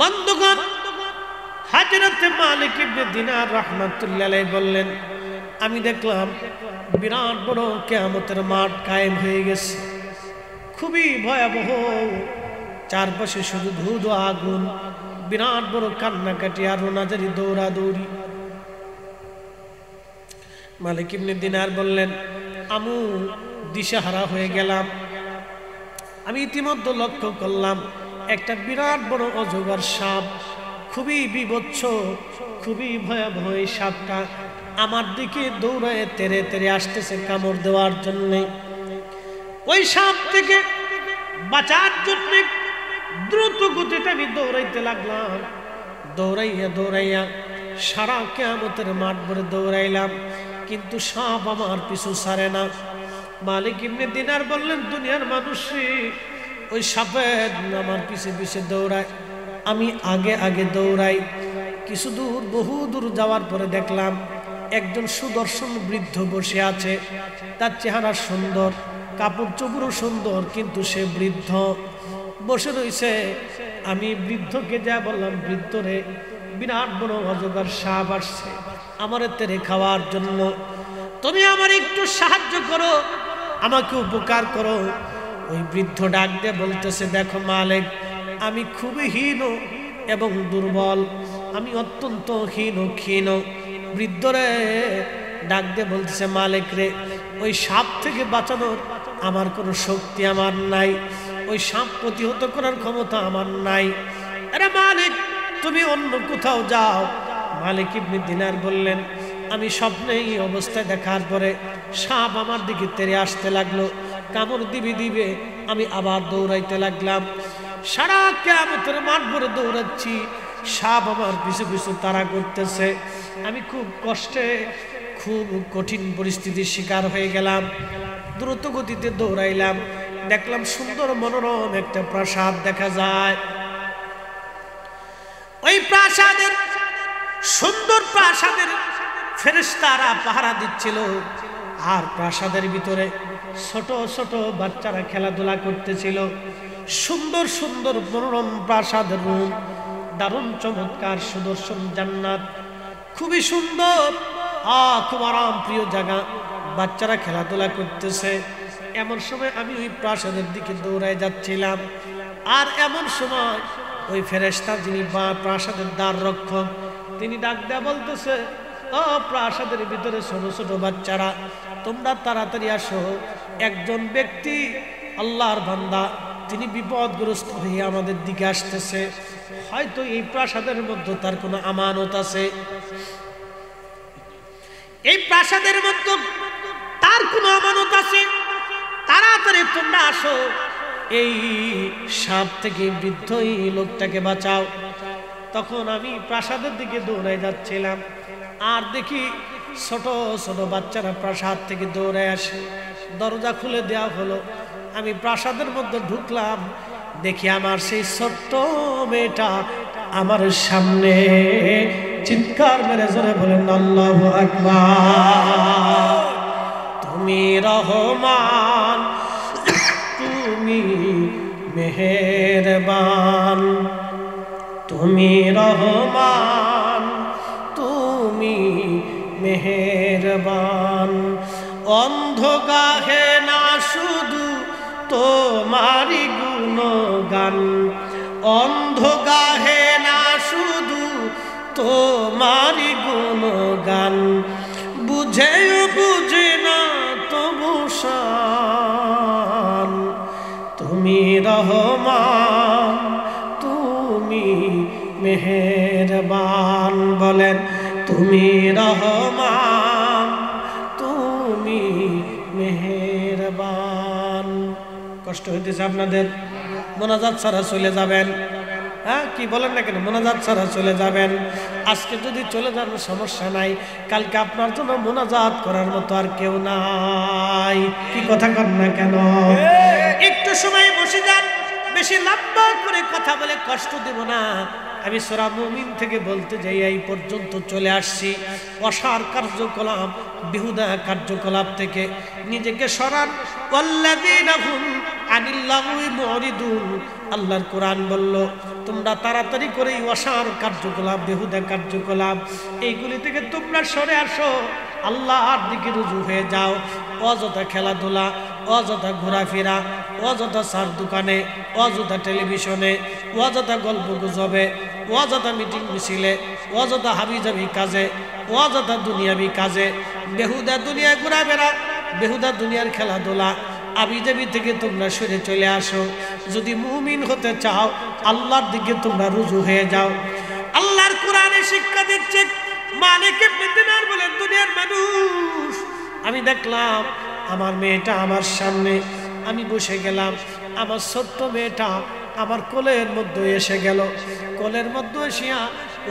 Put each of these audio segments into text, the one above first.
বন্ধুগণ, হাজরতে মালিক ইবনে দিনার রহমাতুল্লাহ বললেন, আমি দেখলাম বিরাট বড় কেয়ামতের মাঠ কায়েম হয়ে গেছে। খুবই ভয়াবহ চারপাশে শুধু ধুধু আগুন, বিরাট বড় কান্নাকাটি আর রোনাজারি দৌড়াদৌড়ি। মালিক ইবনে দিনার বললেন, আমু দিশাহারা হয়ে গেলাম। আমি ইতিমধ্যে লক্ষ্য করলাম একটা বিরাট বড় অজগর সাপ। খুবই বিভৎস, খুবই ভয়াবহ সাপটা আমার দিকে দৌড়ায়, তেরে তেরে আসতেছে কামড় দেওয়ার জন্যে। ওই সাপ থেকে বাঁচার জন্য দ্রুত গতিতে আমি দৌড়াইতে লাগলাম। দৌড়াইয়া দৌড়াইয়া সারা কেয়ামতের মাঠ ভরে দৌড়াইলাম, কিন্তু সাপ আমার পিছু সারে না। মালিক ইবনে দিনার বললেন, দুনিয়ার মানুষই ওই সাপের আমার পিছে পিছে দৌড়ায়। আমি আগে আগে দৌড়াই। কিছু দূর, বহু দূর যাওয়ার পরে দেখলাম একজন সুদর্শন বৃদ্ধ বসে আছে। তার চেহারা সুন্দর, কাপড় চোপড়ও সুন্দর, কিন্তু সে বৃদ্ধ। বসে রয়েছে। আমি বৃদ্ধকে যা বললাম, বৃদ্ধ রে, বিরাট বড় অজগার সাপ আসছে আমার তেরে খাওয়ার জন্য। তুমি আমার একটু সাহায্য করো। আমাকে উপকার করো। ওই বৃদ্ধ ডাক দিয়ে বলতেছে, দেখো মালিক, আমি খুবই হীন এবং দুর্বল। আমি অত্যন্ত হীন ক্ষীণ। বৃদ্ধরে ডাক দিয়ে বলতেছে, মালিক রে, ওই সাপ থেকে বাঁচানোর আমার কোনো শক্তি আমার নাই। ওই সাপ প্রতিহত করার ক্ষমতা আমার নাই। আরে মালিক, তুমি অন্য কোথাও যাও। মালিক ইবনে দিনার বললেন, আমি স্বপ্নে এই অবস্থায় দেখার পরে সাপ আমার দিকে তেরে আসতে লাগল। কামড় দিবে দিবে, আমি আবার দৌড়াইতে লাগলাম। সারা কেমতের মাঠ ভরে দৌড়াচ্ছি, সাপ আমার পিছু পিছু তারা করতেছে। আমি খুব কষ্টে, খুব কঠিন পরিস্থিতির শিকার হয়ে গেলাম। দ্রুত গতিতে দৌড়াইলাম। দেখলাম সুন্দর মনোরম একটা প্রাসাদ দেখা যায়। ওই প্রাসাদের, সুন্দর প্রাসাদের ফেরেস্তারা পাহারা দিচ্ছিল। আর প্রাসাদের ভিতরে ছোট ছোট বাচ্চারা খেলাধুলা করতেছিল। সুন্দর সুন্দর মনোরম প্রাসাদ রুম, দারুণ চমৎকার সুদর্শন জান্নাত। খুবই সুন্দর। আ, খুব আরাম প্রিয় জায়গা। বাচ্চারা খেলাধুলা করতেছে। এমন সময় আমি ওই প্রাসাদের দিকে দৌড়ায় যাচ্ছিলাম। আর এমন সময় ওই ফেরেস্তা যিনি বা প্রাসাদের দ্বার রক্ষক, তিনি ডাক দেয়া বলতেছে ও প্রাসাদের ভিতরে ছোট ছোট বাচ্চারা, তোমরা তাড়াতাড়ি আসো। একজন ব্যক্তি আল্লাহর বান্দা, তিনি বিপদগ্রস্ত হয়ে আমাদের দিকে আসতেছে। হয়তো এই প্রাসাদের মধ্যে তার কোনো আমানত আছে। এই প্রাসাদের মধ্যে তার কোনো আমানত আছে। তাড়াতাড়ি তোমরা আসো। এই সাপ থেকে বৃদ্ধ এই লোকটাকে বাঁচাও। তখন আমি প্রাসাদের দিকে দৌড়ায় যাচ্ছিলাম। আর দেখি ছোট ছোট বাচ্চারা প্রাসাদ থেকে দৌড়ে আসে। দরজা খুলে দেওয়া হলো। আমি প্রাসাদের মধ্যে ঢুকলাম। দেখি আমার সেই ছোট্ট মেয়েটা আমার সামনে চিৎকার মেরে জোরে বলেন আল্লাহ তুমি রহমান, তুমি মেহেরবান, তুমি রহমান। মেহেরবান। অন্ধ গাহে না শুধু তোমারি গুণগান অন্ধ গাহে না শুধু তোমারি গুণগান। বুঝেও বুঝে না তবু তুমি রহমান, তুমি মেহেরবান বলেন। তুমি রহমান তুমি মেহেরবান। কষ্ট হইতেছে আপনাদের? মোনাজাত ছাড়া চলে যাবেন। হ্যাঁ কি বলেন না কেন? মোনাজাত ছাড়া চলে যাবেন। আজকে যদি চলে যান সমস্যা নাই কালকে আপনার জন্য মোনাজাত করার মতো আর কেউ নাই। কি কথা কর না কেন? একটু সময় বসে যান বেশি লম্বা করে কথা বলে কষ্ট দেব না। আমি সোরা মমিন থেকে বলতে যাই, এই পর্যন্ত চলে আসছি। অসার কার্যকলাপ, বিহুদা কার্যকলাপ থেকে। নিজেকে সরান। আল্লাহর কোরআন বলল তোমরা তাড়াতাড়ি করে অসার কার্যকলাপ, বেহুদা কার্যকলাপ, এইগুলি থেকে তোমরা সরে আসো। আল্লাহর দিকে রুজু হয়ে যাও। অযথা খেলাধুলা, অযথা ঘোরাফেরা, অযথা সার দোকানে, অযথা টেলিভিশনে, অযথা গল্প গুজবে, অযথা মিটিং মিছিলে, অযথা হাবিজাবি কাজে, অযথা দুনিয়াবি কাজে। বেহুদা দুনিয়া ঘোরাফেরা, বেহুদা দুনিয়ার খেলাধুলা আবিজাবি থেকে তোমরা সরে চলে আসো। যদি মুমিন হতে চাও, আল্লাহর দিকে তোমরা রুজু হয়ে যাও। আল্লাহর কোরআনে শিক্ষা দিচ্ছে, মালিক ইবনে দিনার বলেন দুনিয়ার মানুষ, আমি দেখলাম আমার মেয়েটা আমার সামনে, আমি বসে গেলাম, আমার ছোট্ট মেয়েটা আমার কোলের মধ্যে এসে গেল। কোলের মধ্যে এসিয়া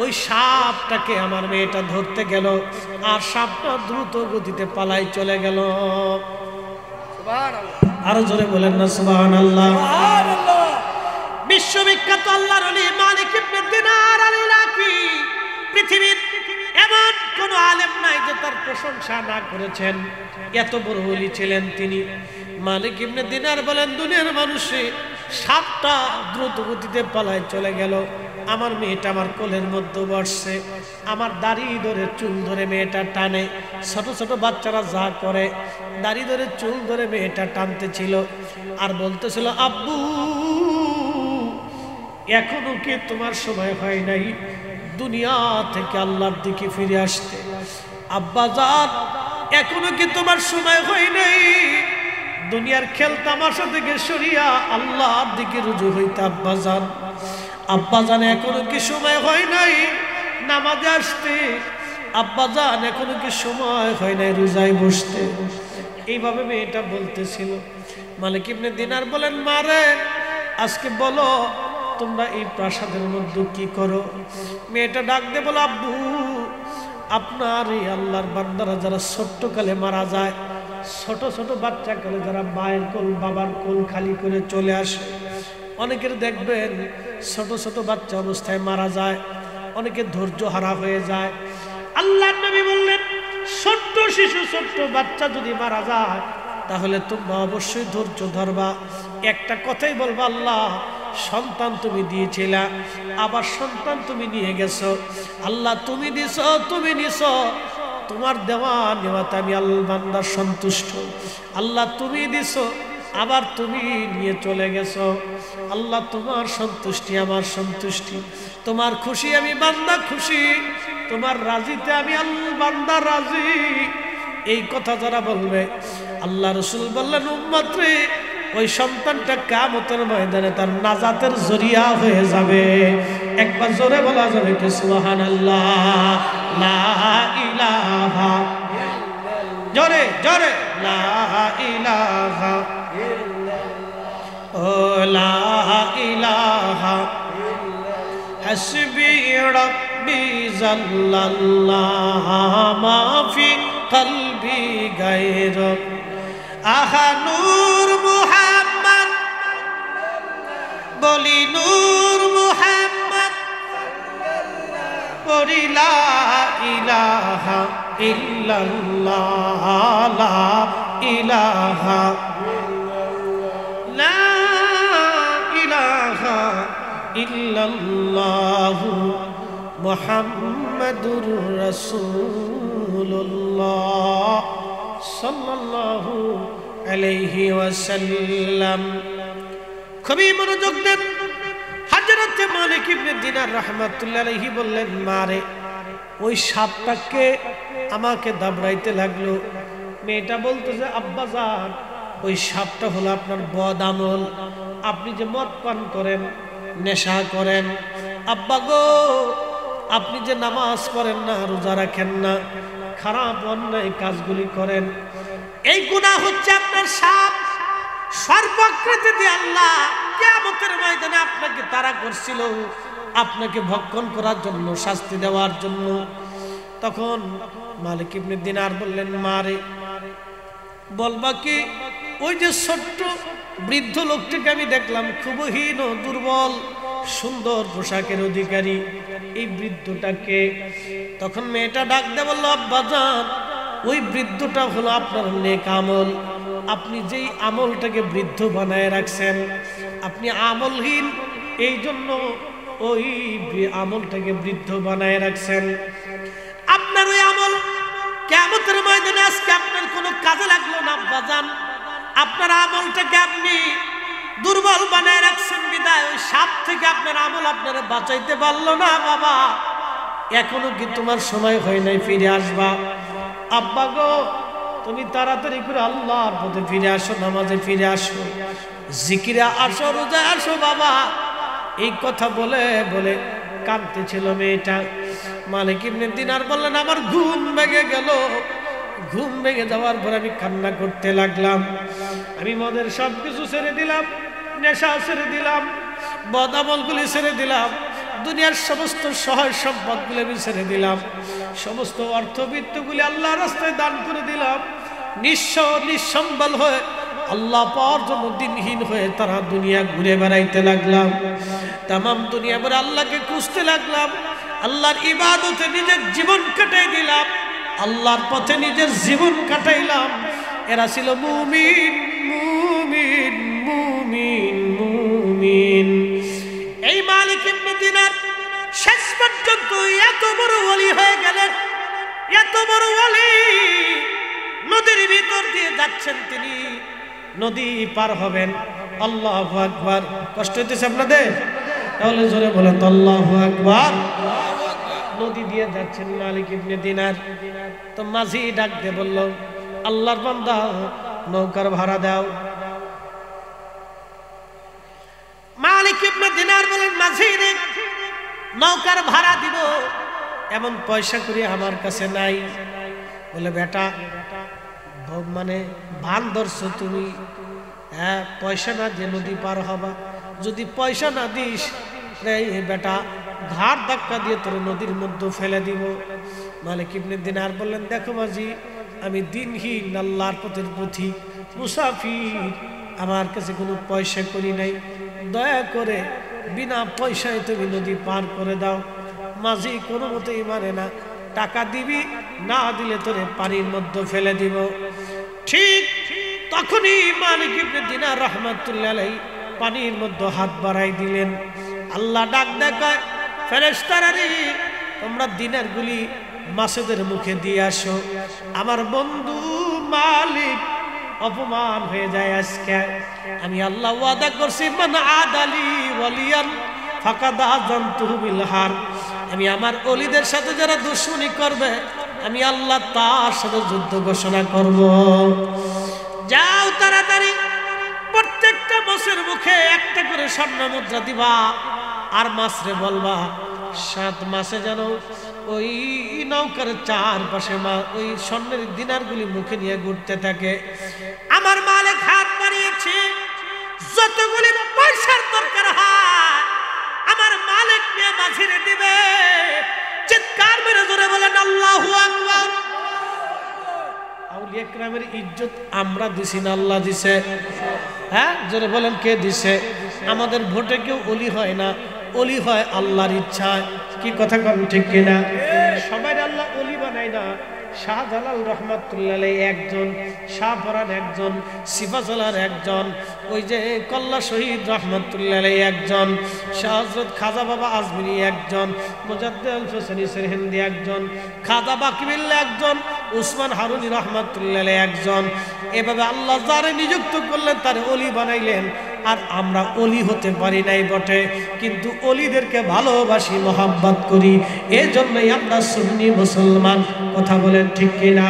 ওই সাপটাকে আমার মেয়েটা ধরতে গেল, আর সাপটা দ্রুত গতিতে পালাই চলে গেল। আরও জোরে বলেন না সুবহান আল্লাহ বিশ্ববিখ্যাত আল্লাহর আলী মালিক ইবনে দিনার আলী লাকি পৃথিবীর এমন কোন আলেম নাই যে তার প্রশংসা না করেছেন। এত বড় ওলি ছিলেন তিনি। মালিক ইবনে দিনার বলেন দুনিয়ার মানুষে সাতটা দ্রুত গতিতে পালায় চলে গেল। আমার মেয়েটা আমার কোলের মধ্যে বসছে। আমার দাড়ি ধরে চুল ধরে মেয়েটা টানে। ছোট ছোট বাচ্চারা যা করে, দাড়ি ধরে চুল ধরে মেয়েটা টানতেছিল আর বলতেছিল, আব্বু, এখনও কি তোমার সময় হয় নাই দুনিয়া থেকে আল্লাহর দিকে ফিরে আসতে? আব্বা জান, এখনও কি তোমার সময় হয় নাই? দুনিয়ার খেল তামাশা থেকে সরিয়া আল্লাহর দিকে রুজু হইতে আব্বা জান। আব্বা জান এখনও কি সময় হয় নাই? নামাজে আসতে। আব্বা জান এখনও কি সময় হয় নাই রোজায় বসতে? এইভাবে মেয়েটা বলতেছিল। মালিক ইবনে দিনার বলেন, মারে, আজকে বলো, তোমরা এই প্রাসাদের মধ্যে কি করো? মেয়েটা ডাক দে বলো, আব্বু, আপনার এই আল্লাহর বান্দারা যারা ছোট্টকালে মারা যায়, ছোট ছোট বাচ্চা কালে যারা মায়ের কোল, বাবার কোল খালি করে চলে আসে অনেকের দেখবেন ছোট ছোট বাচ্চা অবস্থায় মারা যায় অনেকের ধৈর্য হারা হয়ে যায়। আল্লাহ নবী বললেন, ছোট্ট শিশু, ছোট্ট বাচ্চা যদি মারা যায়, তাহলে তোমরা অবশ্যই ধৈর্য ধরবা। একটা কথাই বলবা আল্লাহ, সন্তান তুমি দিয়েছিলা, আবার সন্তান তুমি নিয়ে গেছো। আল্লাহ, তুমি দিছ, তুমি নিছ। তোমার দেওয়া নেওয়াতে আমি আল্লাহ সন্তুষ্ট। আল্লাহ, তুমি দিছ আবার তুমি নিয়ে চলে গেছো। আল্লাহ, তোমার সন্তুষ্টি আমার সন্তুষ্টি। তোমার খুশি আমি বান্দা খুশি। তোমার রাজিতে আমি বান্দা রাজি। এই কথা যারা বলবে, আল্লাহ রসুল বললেন উম্মাত্রে ওই সন্তানটা কামতের ময়দানে তার নাজাতের জরিয়া হয়ে যাবে। একবার জোরে বলা যাবে কি সুবহান আল্লাহ জোরে জোরে। লা ইলাহা ও লা ইলাহা হাসবি রব্বি জাল্লাল্লাহ। মা ফি কলবি গায়র। আহা নূর মুহাম্মদ। বলি নূর মুহাম্মদ। বলি ইলাহা ইল্লাল্লাহ, লা ইলাহা লা ইলাহা ইল্লাল্লাহ মুহাম্মাদুর রাসূলুল্লাহ সাল্লাল্লাহু আলাইহি ওয়াসাল্লাম। খুবই মনোযোগ দেন। হযরত মালিক ইবনে দিনার রাহমাতুল্লাহ বললেন মারে ওই সাপটাকে আমাকে দাবড়াইতে লাগল। মেয়েটা বলতেছে আব্বা যান ওই সাপটা হলো আপনার বদ আমল। আপনি যে মদ পান করেন, নেশা করেন, আব্বা গো, আপনি যে নামাজ পড়েন না, রোজা রাখেন না, খারাপ অন্যায় কাজগুলি করেন। এই গুণা হচ্ছে আপনার সাপ। সর্বাকৃতি দিয়ে আল্লাহ কেমতের ময়দানে আপনাকে তারা করছিল। আপনাকে ভক্ষণ করার জন্য, শাস্তি দেওয়ার জন্য। তখন মালিক ইবনে দিনার বললেন মারে বলবা কি, ওই যে ছোট্ট বৃদ্ধ লোকটিকে আমি দেখলাম খুব হীন দুর্বল, সুন্দর পোশাকের অধিকারী। এই বৃদ্ধটাকে তখন মেয়েটা ডাক দে বলল আব্বাজান ওই বৃদ্ধটা হলো আপনার নেক আমল। আপনি যেই আমলটাকে বৃদ্ধ বানায় রাখছেন, আপনি আমলহীন এই জন্য ওই আমলটাকে বৃদ্ধ বানায় রাখছেন। আপনার ওই আমল কেমতের ময়দানে আজকে আপনার কোনো কাজে লাগল না বাজান আপনার আমলটাকে আপনি দুর্বল বানায় রাখছেন, বিদায়। ওই সাপ থেকে আপনার আমল আপনারা বাঁচাইতে পারল না, বাবা। এখনও কি তোমার সময় হয় নাই ফিরে আসবা? আব্বা গো, তুমি তাড়াতাড়ি করে আল্লাহর পথে ফিরে আসো, নামাজে ফিরে আসো। জিকিরা আসো রোজা আসো, বাবা। এই কথা বলে বলে কাঁদতে কাঁদতেছিল মেয়েটা। মালিক ইবনে দিনার বললেন, আমার ঘুম ভেঙে গেল। ঘুম ভেঙে যাওয়ার পর আমি কান্না করতে লাগলাম। আমি মদের সব কিছু ছেড়ে দিলাম, নেশা ছেড়ে দিলাম বদামলগুলি ছেড়ে দিলাম, দুনিয়ার সমস্ত সহায় সম্পদগুলি আমি ছেড়ে দিলাম। সমস্ত অর্থবিত্তগুলি আল্লাহ রাস্তায় দান করে দিলাম। নিঃস্ব, নিঃসম্বল হয়ে আল্লাহ পাওয়ার জন্য দিনহীন হয়ে তারা দুনিয়া ঘুরে বেড়াইতে লাগলাম, তামাম দুনিয়া পরে আল্লাহকে খুঁজতে লাগলাম, আল্লাহর ইবাদতে নিজের জীবন কাটাই দিলাম, আল্লাহর পথে নিজের জীবন কাটাইলাম। এরা ছিল মুমিন মুমিন মুমিন মুমিন। এই মালিক ইবনে দিনার শেষ পর্যন্ত এত বড় ওলি হয়ে গেলেন, এত বড় ওলি নদীর ভিতর দিয়ে যাচ্ছেন তিনি। নদী পার হবেন। আল্লাহ আকবার। কষ্ট হইতেছে আপনাদের? তাহলে জোরে বলেন তো আল্লাহ আকবার। নদী দিয়ে যাচ্ছেন মালিক ইবনে দিনার। তো মাঝি ডাক দিয়ে বলল, আল্লাহর বান্দা, নৌকার ভাড়া দাও। মালিক ইবনে দিনার বলেন, মাঝি রে, নৌকার ভাড়া দিব, এমন পয়সা করি আমার কাছে নাই। বলে, বেটা মানে ভান ধরছো তুমি হ্যাঁ পয়সা না দিয়ে নদী পার হবা। যদি পয়সা না দিস বেটা ঘাট ধাক্কা দিয়ে তোর নদীর মধ্যে ফেলে দিব। মালিক ইবনে দিনার বললেন, দেখো মাঝি, আমি দিনহীন আল্লাহর পথের পথি, মুসাফির, আমার কাছে কোনো পয়সা করি নাই। দয়া করে বিনা পয়সায় তুমি নদী পার করে দাও। মাঝি কোনো মতেই মানে না। টাকা দিবি, না দিলে তোরে পানির মধ্যে ফেলে দিব। ঠিক তখনই মালিক ইবনে দিনার রহমাতুল্লাহ আলাইহি পানির মধ্যে হাত বাড়াই দিলেন। আল্লাহ ডাক দেখায়, ফেরেশতারা তোমরা দিনার গুলি মাসুদের মুখে দিয়ে আসো। আমার বন্ধু মালিক অপমান হয়ে যায় আজকে। আমি আল্লাহ ওয়াদা করছি, মান আদালি ওয়ালিয়ান ফাকাদা জানতুহু বিল হার। আমি আমার অলিদের সাথে যারা দুশ্মনী করবে, আমি আল্লাহ তার সাথে যুদ্ধ ঘোষণা করব। যাও তাড়াতাড়ি, প্রত্যেকটা মাসের মুখে একটা করে স্বর্ণ মুদ্রা দিবা, আর মাসরে বলবা, সাত মাসে যেন ওই নৌকার চারপাশে মা, ওই স্বর্ণের দিনারগুলি মুখে নিয়ে ঘুরতে থাকে। আমার মালিক হাত বাড়িয়েছে, যতগুলি পয়সার দরকার হয় ইজ্জত আমরা না, আল্লাহ হ্যাঁ জোরে বলেন, কে দিছে? আমাদের ভোটে কেউ অলি হয় না। অলি হয় আল্লাহর ইচ্ছায়। কি কথা কম ঠিক কিনা? সবাই আল্লাহ অলি বানায় না। শাহজালাল রহমাতুল্লাহ একজন শাহপরান একজন সিফাজলার একজন, ওই যে কল্লা শহীদ রহমাতুল্লাহ একজন, শাহ হজরত খাজা বাবা আজমিরি একজন মুজাদ্দেল হোসেনী সেরহিন্দি একজন, খাজা বাকিবিল্লা একজন, উসমান হারুনি রহমাতুল্লাহ একজন। এভাবে আল্লাহ যারে নিযুক্ত করলেন, তার অলি বানাইলেন। আর আমরা অলি হতে পারি নাই বটে। কিন্তু অলিদেরকে ভালোবাসি, মোহাব্বত করি। এই জন্যই আমরা সুন্নি মুসলমান। কথা বলেন ঠিক কিনা?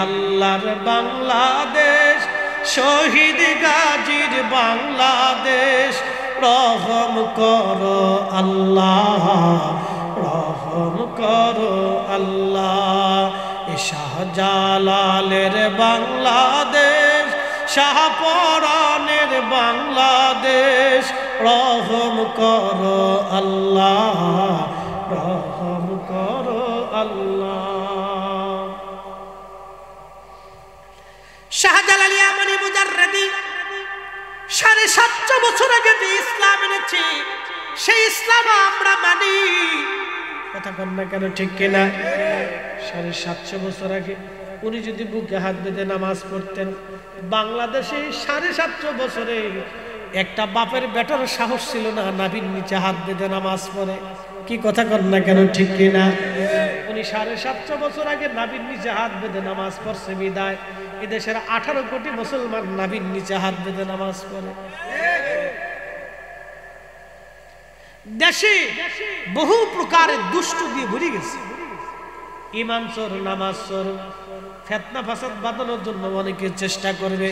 আল্লাহর বাংলাদেশ, শহীদ গাজীর বাংলাদেশ। রহম করো আল্লাহ, রহম করো আল্লাহ। শাহজালালের বাংলাদেশ। শাহপরানের বাংলাদেশ। রহম করো আল্লাহ, রহম করো আল্লাহ। শাহজালাল ইয়ামানি মুজাররাদি, সাড়ে সাতশো বছর আগে যে ইসলাম এনেছি, সেই ইসলাম আমরা মানি। কথা কন না কেন, ঠিক কিনা? সাড়ে সাতশো বছর আগে। উনি যদি বুকে হাত বেঁধে নামাজ পড়তেন, বাংলাদেশে সাড়ে সাতশো বছরে একটা বাপের বেটার সাহস ছিল না নাবির নিচে হাত বেঁধে নামাজ পড়ে। কি কথা কর না কেন, ঠিক কিনা উনি সাড়ে সাতশো বছর আগে নাবির নিচে হাত বেঁধে নামাজ পড়ছে বিদায়। এদেশের আঠারো কোটি মুসলমান নাবির নিচে হাত বেঁধে নামাজ পড়ে। দেশে বহু প্রকারের দুষ্ট দিয়ে ভরে গেছে। ইমান চোর, নামাজ চোর ফেতনা ফাসাদ বাঁধানোর জন্য অনেকে চেষ্টা করবে।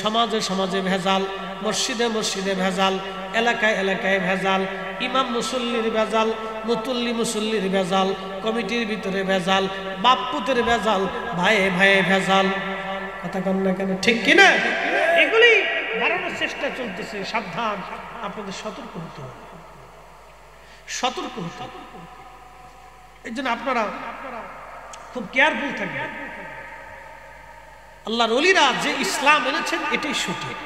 সমাজে সমাজে ভেজাল, মসজিদে মসজিদে ভেজাল, এলাকায় এলাকায় ভেজাল, ইমাম মুসল্লির ভেজাল, মুতুল্লি মুসল্লির ভেজাল, কমিটির ভিতরে ভেজাল বাপ্পুতের ভেজাল, ভাইয়ে ভাইয়ে ভেজাল। কথা কন না কেন, ঠিক কিনা এগুলি বাড়ানোর চেষ্টা চলতেছে, সাবধান, আপনাদের সতর্ক হতে হবে। সতর্ক হতে হবে। এই জন্য আপনারা খুব কেয়ারফুল থাকবেন। আল্লাহর অলিরা যে ইসলাম এনেছেন, এটাই সঠিক।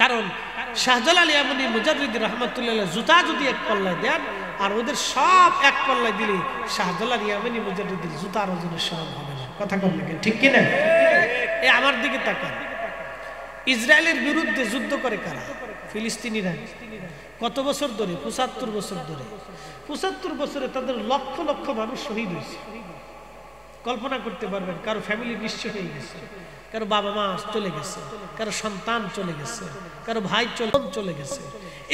কারণ শাহজালাল ইয়ামনি মুজাদ্দিদ রহমতুল্লাহ জুতা যদি এক পাল্লায় দেন, আর ওদের সব এক পল্লায় দিলে শাহজালাল ইয়ামনি মুজাদ্দিদের জুতার ওজনের সমান হবে না। কথা কম ঠিক কিনা এ আমার দিকে তাকান। ইসরায়েলের বিরুদ্ধে যুদ্ধ করে কারা? ফিলিস্তিনিরা। কত বছর ধরে? পঁচাত্তর বছর ধরে। পঁচাত্তর বছরে তাদের লক্ষ লক্ষ মানুষ শহীদ হয়েছে। কল্পনা করতে পারবেন, কারও ফ্যামিলি নিশ্চ হয়ে গেছে, কারও বাবা মা চলে গেছে, কারও সন্তান চলে গেছে, কারও ভাই চলে গেছে।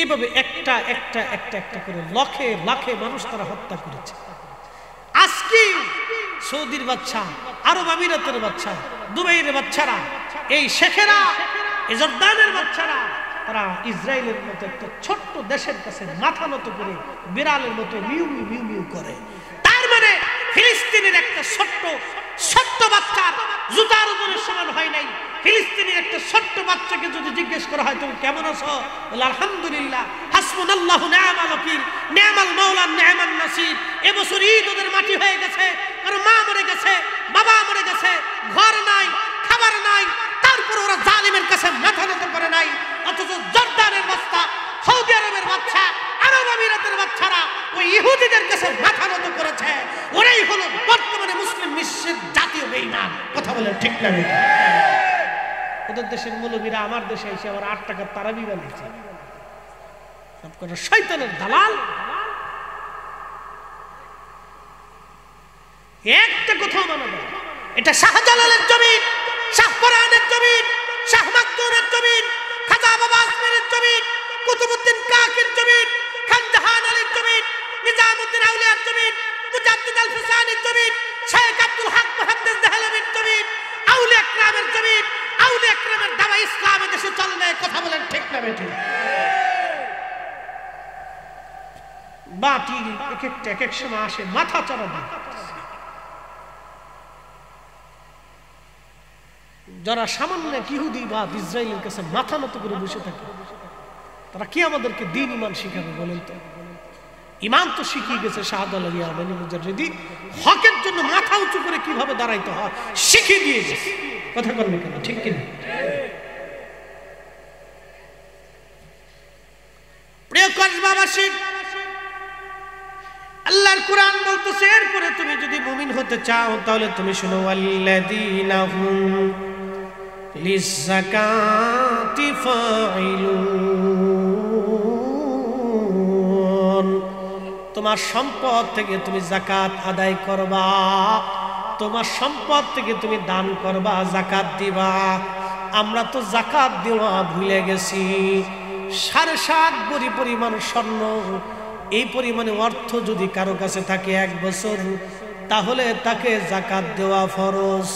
এভাবে একটা একটা একটা একটা করে লক্ষে লাখে মানুষ তারা হত্যা করেছে। আজকে সৌদির বাচ্চা, আরব আমিরাতের বাচ্চা, দুবাইয়ের বাচ্চারা, এই শেখেরা, এই জর্দানের বাচ্চারা, তারা ইসরায়েলের মতো একটা ছোট্ট দেশের কাছে মাথা মতো করে বিড়ালের মতো মিউ মিউ মিউ করে। তার মানে ফিলিস্তিনের একটা ছোট্ট ছোট্ট বাচ্চার জুতার উপরে সমান হয় নাই। ফিলিস্তিনের একটা ছোট্ট বাচ্চাকে যদি জিজ্ঞেস করা হয়, তুমি কেমন আছো? আলহামদুলিল্লাহ। হাসমুন আল্লাহ নেয়ামাল ওকিল নেয়ামাল মৌলান নেয়ামাল নাসির এবছর ঈদ ওদের মাটি হয়ে গেছে কারণ মা মরে গেছে, বাবা মরে গেছে, ঘর নাই, খাবার নাই তারপর ওরা জালিমের কাছে মাথা নত করে নাই, অথচ জর্দানের বাচ্চা, সৌদি আরবের বাচ্চা, আরব আমিরাতের বাচ্চারা ওই ইহুদিদের কাছে মাথা নত করেছে। ওরাই হলো বর্তমানে মুসলিম বিশ্বের জাতীয় বেইমান কথা বলে ঠিক লাগে ওদের দেশের মৌলবীরা আমার দেশে এসে আবার আট টাকার তারাবি বানিয়েছে। সবকটা শৈতানের দালাল। একটা কোথাও মানা এটা শাহজালালের জমিন শাহপরানের জমিন, শাহ মাকদুরের জমিন, খাজা বাবা আসমানের জমিন কুতুবুদ্দিন কাকের নিজামুদ্দিন আউলিয়ার জমিন, মুজাদ্দিদ আল ফুসানির আব্দুল হক মুহাদ্দিস দেহলভির জমিন, আউলিয়া একরামের জমিন, আউলিয়া একরামের দাবা ইসলামের দেশে চলবে কথা বলেন ঠিক না বেঠিক। বাতিল এক একটা, এক এক সময় আসে মাথা চড়া দেয় যারা সামান্য এক ইহুদি বা ইসরায়েলের কাছে মাথা মতো করে বসে থাকে, তারা কি আমাদেরকে দিন ইমান শিখাবে বলেন তো? ইমান তো শিখিয়ে গেছে মুজারিদি হকের জন্য মাথা উঁচু করে কীভাবে দাঁড়াইতে হয়, শিখিয়ে দিয়ে গেছে। কথা বলবে কেন, ঠিক কিনা? আল্লাহর কোরআন বলতেছে, এরপরে তুমি যদি মুমিন হতে চাও, তাহলে তুমি শুনো আল্লাযীনা হুম লিযাকাতি ফাইলুন তোমার সম্পদ থেকে তুমি জাকাত আদায় করবা, তোমার সম্পদ থেকে তুমি দান করবা জাকাত দিবা। আমরা তো জাকাত দেওয়া ভুলে গেছি। সাড়ে সাত বড়ি পরিমাণ স্বর্ণ, এই পরিমাণে অর্থ যদি কারও কাছে থাকে এক বছর, তাহলে তাকে জাকাত দেওয়া ফরজ।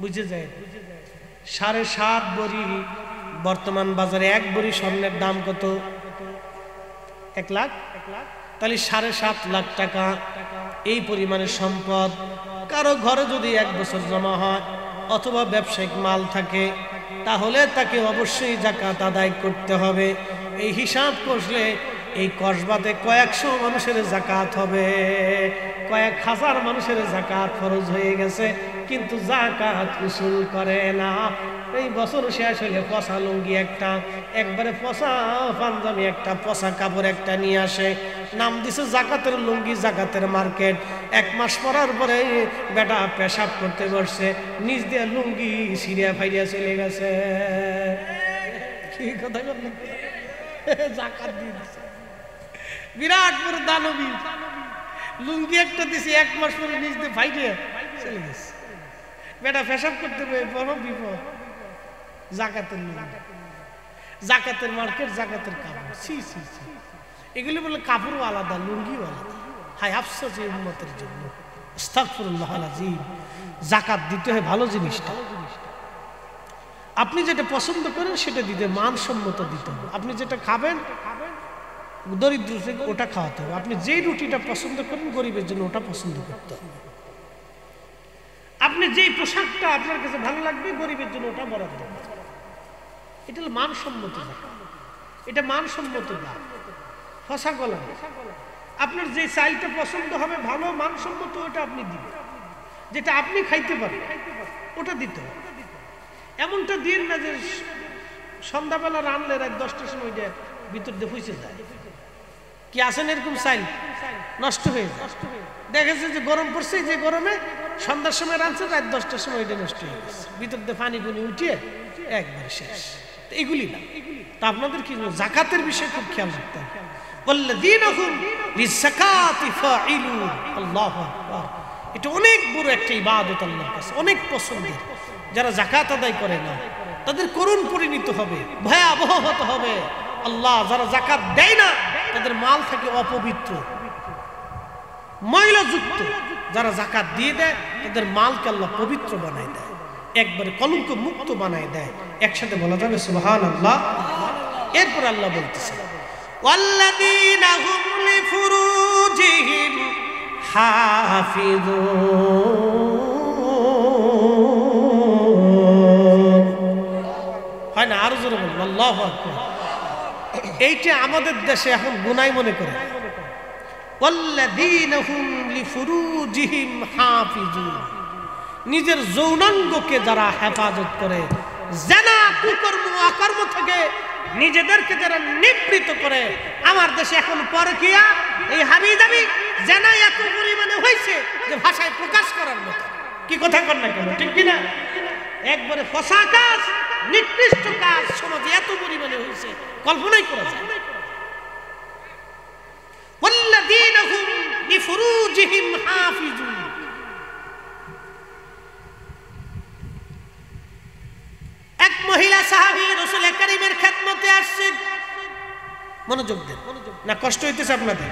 বুঝে যায়। সাড়ে সাত বড়ি, বর্তমান বাজারে এক বড়ি স্বর্ণের দাম কত? এক লাখ? তাহলে সাড়ে সাত লাখ টাকা। এই পরিমাণে সম্পদ কারও ঘরে যদি এক বছর জমা হয় অথবা ব্যবসায়িক মাল থাকে, তাহলে তাকে অবশ্যই জাকাত আদায় করতে হবে। এই হিসাব করলে এই কসবাতে কয়েকশো মানুষের জাকাত হবে, কয়েক হাজার মানুষের জাকাত ফরজ হয়ে গেছে, কিন্তু জাকাত উসুল করে না। এই বছর শেষ হলে পশা লুঙ্গি একটা, একবারে পশা পাঞ্জাবি একটা পশা কাপড় একটা নিয়ে আসে। নাম দিছে জাকাতের লুঙ্গি জাকাতের মার্কেট। এক মাস পরার পরে বেটা পেশাব করতে বসছে, নিজ দিয়ে লুঙ্গি সিরিয়া ফাইরিয়া চলে গেছে। কি কথা জাকাত দিয়ে বিরাট বড় লুঙ্গি একটা এক মাস পরে নিজ দিয়ে ফাইরিয়া চলে গেছে। বেটা পেশাব করতে হবে, বড় বিপদ। জাকাতের জাকাতের মার্কেট, জাকাতের কাপড়। সি সি সি এগুলি বলে কাপড়ও আলাদা, লুঙ্গিও আলাদা। হাই আফসোস এই জন্য। জাকাত দিতে হয় ভালো জিনিসটা। আপনি যেটা পছন্দ করেন সেটা দিতে মানসম্মত দিতে হবে আপনি যেটা খাবেন দরিদ্র ওটা খাওয়াতে হবে। আপনি যেই রুটিটা পছন্দ করেন গরিবের জন্য ওটা পছন্দ করতে হবে। আপনি যেই পোশাকটা আপনার কাছে ভালো লাগবে, গরিবের জন্য ওটা বরাদ্দ। এটা হলো মানসম্মত এটা মানসম্মত দাম ফসা গলা আপনার যে চাইলটা পছন্দ হবে, ভালো, মানসম্মত, ওটা আপনি দিবেন। যেটা আপনি খাইতে পারেন ওটা দিতে হবে। এমনটা দিন না যে সন্ধ্যাবেলা রানলে রাত দশটার সময় ভিতর দিয়ে ফুসে যায়। কি আছেন এরকম চাইল নষ্ট হয়ে যায়। দেখেছে যে গরম পড়ছে যে গরমে সন্ধ্যার সময় রানছে রাত দশটার সময় এটা নষ্ট হয়ে গেছে। ভিতর দিয়ে পানি পুনি উঠিয়ে একবারে শেষ। এগুলি না। তা আপনাদের কি জাকাতের বিষয়ে খুব খেয়াল রাখতে হবে? এটা অনেক বড় একটা ইবাদত আল্লাহর কাছে, অনেক পছন্দের। যারা জাকাত আদায় করে না, তাদের করুণ পরিণত হবে, ভয়াবহ হবে। আল্লাহ যারা জাকাত দেয় না তাদের মাল থাকে অপবিত্র। ময়লাযুক্ত যারা জাকাত দিয়ে দেয়, তাদের মালকে আল্লাহ পবিত্র বানায় দেয়। একবারে কলঙ্ক মুক্ত বানায় দেয়। একসাথে বলা যাবে সুহান আল্লাহ এরপর আল্লাহ বলতেছে হয় না? আরও জোরে বলব আল্লাহ এইটা আমাদের দেশে এখন গুনাই মনে করে। নিজের যৌনাঙ্গকে যারা হেফাজত করে, জেনা, কুকর্ম, অকর্ম থেকে নিজেদেরকে যারা নিবৃত করে, আমার দেশে এখন পরকিয়া, এই হাবি দাবি জেনা এত পরিমাণে হয়েছে যে ভাষায় প্রকাশ করার মতো। কি কথা কর না কেন? ঠিক কিনা? একবারে ফসা কাজ নিকৃষ্ট কাজ সমাজে এত পরিমাণে হয়েছে কল্পনাই করা যায় না। والذين هم لفروجهم حافظون এক মহিলা সাহাবী রসুল করিমের খেদমতে আসছে মনোযোগ দেন না কষ্ট হইতেছে আপনাদের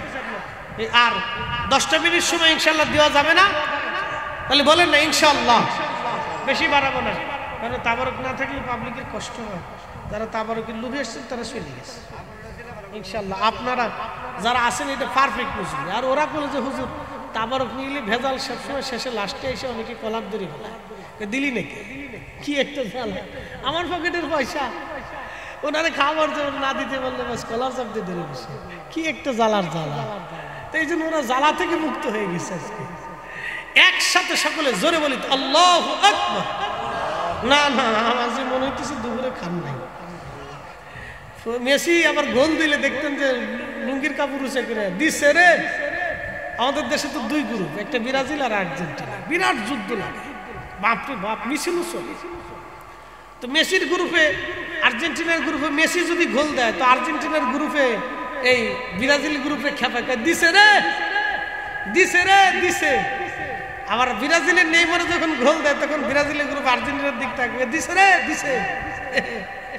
এই আর দশটা মিনিট সময় ইনশাল্লাহ দেওয়া যাবে না তাহলে বলেন না ইনশাল্লাহ বেশি বাড়াবো না কারণ তাবারক না থাকলে পাবলিকের কষ্ট হয়। যারা তাবারকের লুভে এসছেন তারা চলে গেছে। ইনশাল্লাহ আপনারা যারা আছেন, এটা পারফেক্ট বুঝলি আর ওরা বলে যে, হুজুর, তাবারক নিলে ভেজাল সবসময় শেষে লাস্টে এসে অনেকে কলাপ ফেলায়। এ, দিলি নাকি? কি একটা জ্বালা আমার পকেটের পয়সা। ওনারে খাবার না দিতে বললে বাস কলার চাপতে ধরে বসে। কি একটা জ্বালার জ্বালা। তো এই জন্য ওরা জ্বালা থেকে মুক্ত হয়ে গেছে আজকে। একসাথে সকলে জোরে বলি, আল্লাহ আকবার। না না, আমার যে মনে হইতেছে দুপুরে খান নাই। মেসি আবার গোল দিলে দেখতেন যে লুঙ্গির কাপড় উঁচে করে দিচ্ছে রে। আমাদের দেশে তো দুই গ্রুপ, একটা ব্রাজিল আর আর্জেন্টিনা। বিরাট যুদ্ধ লাগে। বাপরে বাপ, মিছিল চলে তো মেসির গ্রুপে, আর্জেন্টিনার গ্রুপে মেসি যদি গোল দেয়, তো আর্জেন্টিনার গ্রুপে এই ব্রাজিল গ্রুপে খেপা, দিছে রে। দিছে রে, দিছে। আমার ব্রাজিলের নেইমারে যখন গোল দেয় তখন ব্রাজিলের গ্রুপ আর্জেন্টিনার দিক থাকবে দিছে রে দিছে।